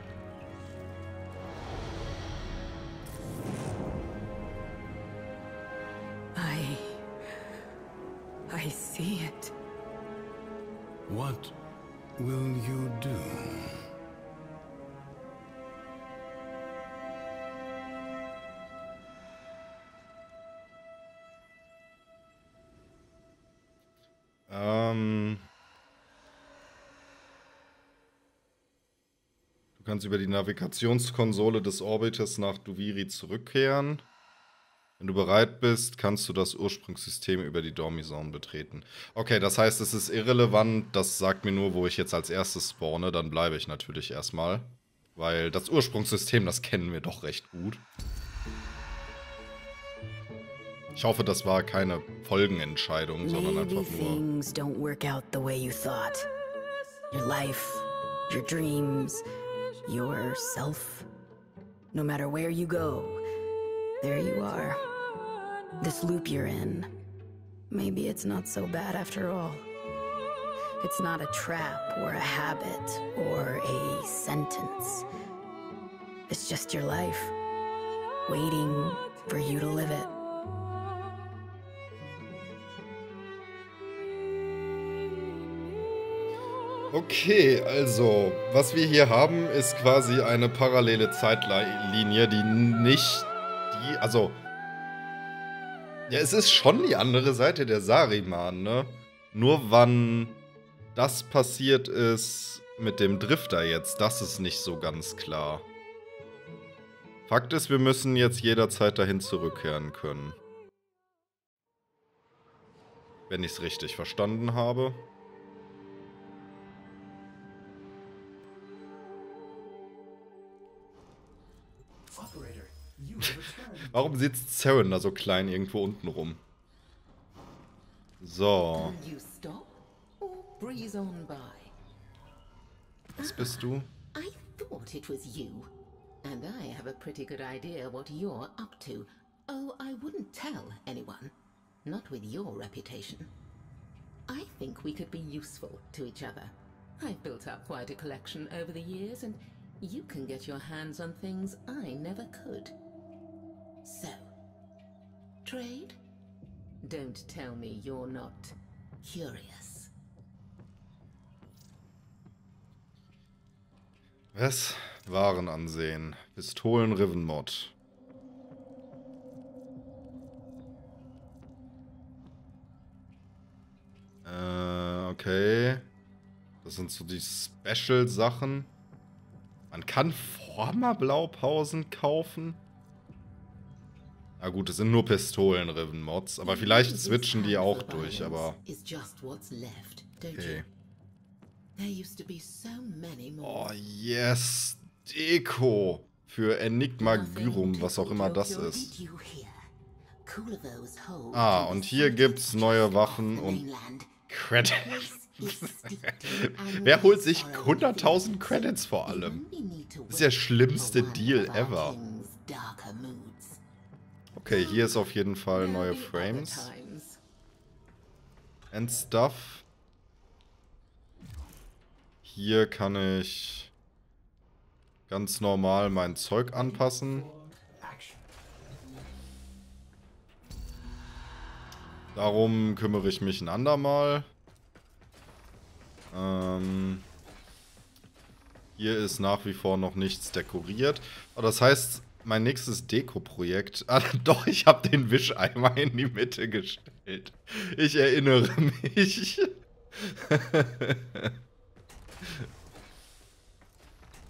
Kannst über die Navigationskonsole des Orbiters nach Duviri zurückkehren. Wenn du bereit bist, kannst du das Ursprungssystem über die Dormizone betreten. Okay, das heißt, es ist irrelevant. Das sagt mir nur, wo ich jetzt als erstes spawne. Dann bleibe ich natürlich erstmal. Weil das Ursprungssystem, das kennen wir doch recht gut. Ich hoffe, das war keine Folgenentscheidung, sondern einfach nur. things don't work out the way you thought. Your life, your dreams, yourself. No matter where you go, there you are. This loop you're in. maybe it's not so bad after all. It's not a trap or a habit or a sentence. It's just your life, waiting for you to live it. Okay, also, was wir hier haben, ist quasi eine parallele Zeitlinie, die nicht die, also, ja, es ist schon die andere Seite der Sariman, ne? Nur wann das passiert ist mit dem Drifter jetzt, das ist nicht so ganz klar. Fakt ist, wir müssen jetzt jederzeit dahin zurückkehren können. Wenn ich es richtig verstanden habe. Warum sitzt Saren da so klein irgendwo unten rum? So, was bist du? I thought it was you. And I have a pretty good idea what you're up to. Oh, I wouldn't tell anyone. Not with your reputation. I think we could be useful to each other. I've built up quite a collection over the years, and you can get your hands on things I never could. So, trade? Don't tell me you're not curious. Was? Waren ansehen. Pistolen Rivenmod. Äh, okay. Das sind so die Special-Sachen. Man kann Forma-Blaupausen kaufen. Na gut, es sind nur Pistolen-Riven-Mods, aber vielleicht switchen die auch durch, aber... Okay. Oh, yes. Deko. Für Enigma Gyrum, was auch immer das ist. Ah, und hier gibt's neue Waffen und Credits. Wer holt sich 100.000 Credits vor allem? Das ist der schlimmste Deal ever. Okay, hier ist auf jeden Fall neue Frames. And stuff. Hier kann ich ganz normal mein Zeug anpassen. Darum kümmere ich mich ein andermal. Ähm, hier ist nach wie vor noch nichts dekoriert. Aber das heißt, mein nächstes Deko-Projekt. Ah, doch, ich habe den Wischeimer in die Mitte gestellt. Ich erinnere mich.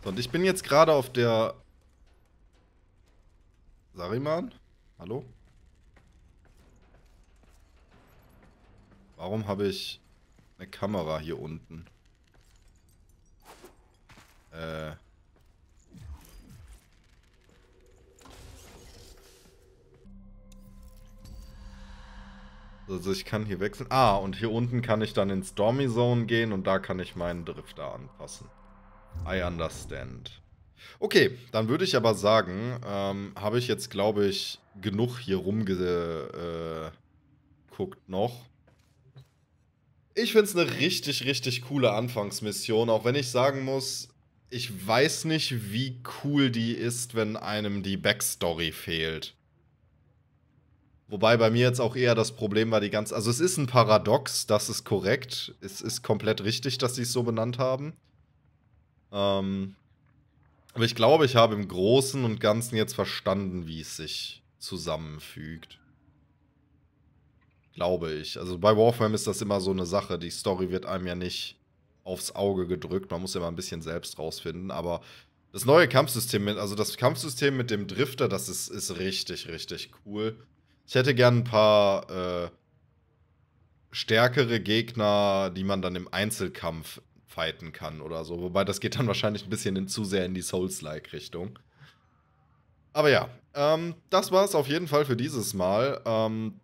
So, und ich bin jetzt gerade auf der. Sariman? Hallo? Warum habe ich eine Kamera hier unten? Äh. Also ich kann hier wechseln. Ah, und hier unten kann ich dann in Stormy Zone gehen und da kann ich meinen Drifter anpassen. I understand. Okay, dann würde ich aber sagen, ähm, habe ich jetzt, glaube ich, genug hier rumgeguckt äh, noch. Ich finde es eine richtig, richtig coole Anfangsmission, auch wenn ich sagen muss, ich weiß nicht, wie cool die ist, wenn einem die Backstory fehlt. Wobei bei mir jetzt auch eher das Problem war, die ganze. Also, es ist ein Paradox, das ist korrekt. Es ist komplett richtig, dass sie es so benannt haben. Ähm, aber ich glaube, ich habe im Großen und Ganzen jetzt verstanden, wie es sich zusammenfügt. Glaube ich. Also bei Warframe ist das immer so eine Sache. Die Story wird einem ja nicht aufs Auge gedrückt. Man muss ja mal ein bisschen selbst rausfinden. Aber das neue Kampfsystem, mit, also das Kampfsystem mit dem Drifter, das ist, ist richtig, richtig cool. Ich hätte gern ein paar äh, stärkere Gegner, die man dann im Einzelkampf fighten kann oder so. Wobei das geht dann wahrscheinlich ein bisschen in, zu sehr in die Souls-like-Richtung. Aber ja, ähm, das war es auf jeden Fall für dieses Mal. Ähm,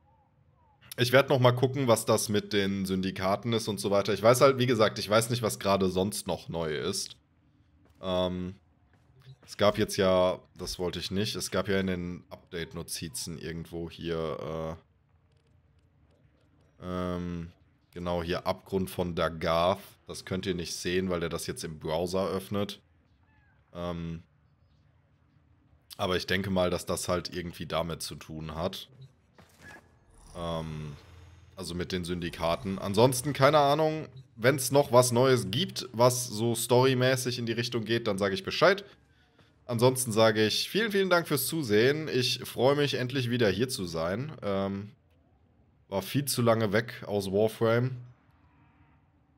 ich werde noch mal gucken, was das mit den Syndikaten ist und so weiter. Ich weiß halt, wie gesagt, ich weiß nicht, was gerade sonst noch neu ist. Ähm, es gab jetzt ja, das wollte ich nicht, es gab ja in den Update-Notizen irgendwo hier Ähm, genau hier Abgrund von Dagarth. Das könnt ihr nicht sehen, weil der das jetzt im Browser öffnet. Ähm, aber ich denke mal, dass das halt irgendwie damit zu tun hat. Ähm, also mit den Syndikaten. Ansonsten, keine Ahnung, wenn es noch was Neues gibt, was so storymäßig in die Richtung geht, dann sage ich Bescheid. Ansonsten sage ich vielen, vielen Dank fürs Zusehen. Ich freue mich endlich wieder hier zu sein. Ähm, war viel zu lange weg aus Warframe.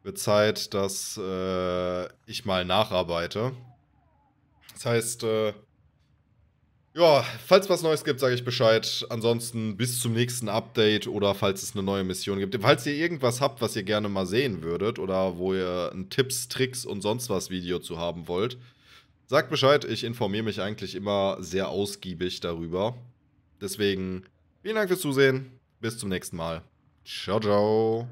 Wird Zeit, dass äh, ich mal nacharbeite. Das heißt, äh, ja, falls was Neues gibt, sage ich Bescheid. Ansonsten bis zum nächsten Update oder falls es eine neue Mission gibt. Falls ihr irgendwas habt, was ihr gerne mal sehen würdet oder wo ihr ein Tipps, Tricks und sonst was Video zu haben wollt, sagt Bescheid. Ich informiere mich eigentlich immer sehr ausgiebig darüber. Deswegen vielen Dank fürs Zusehen. Bis zum nächsten Mal. Ciao, ciao.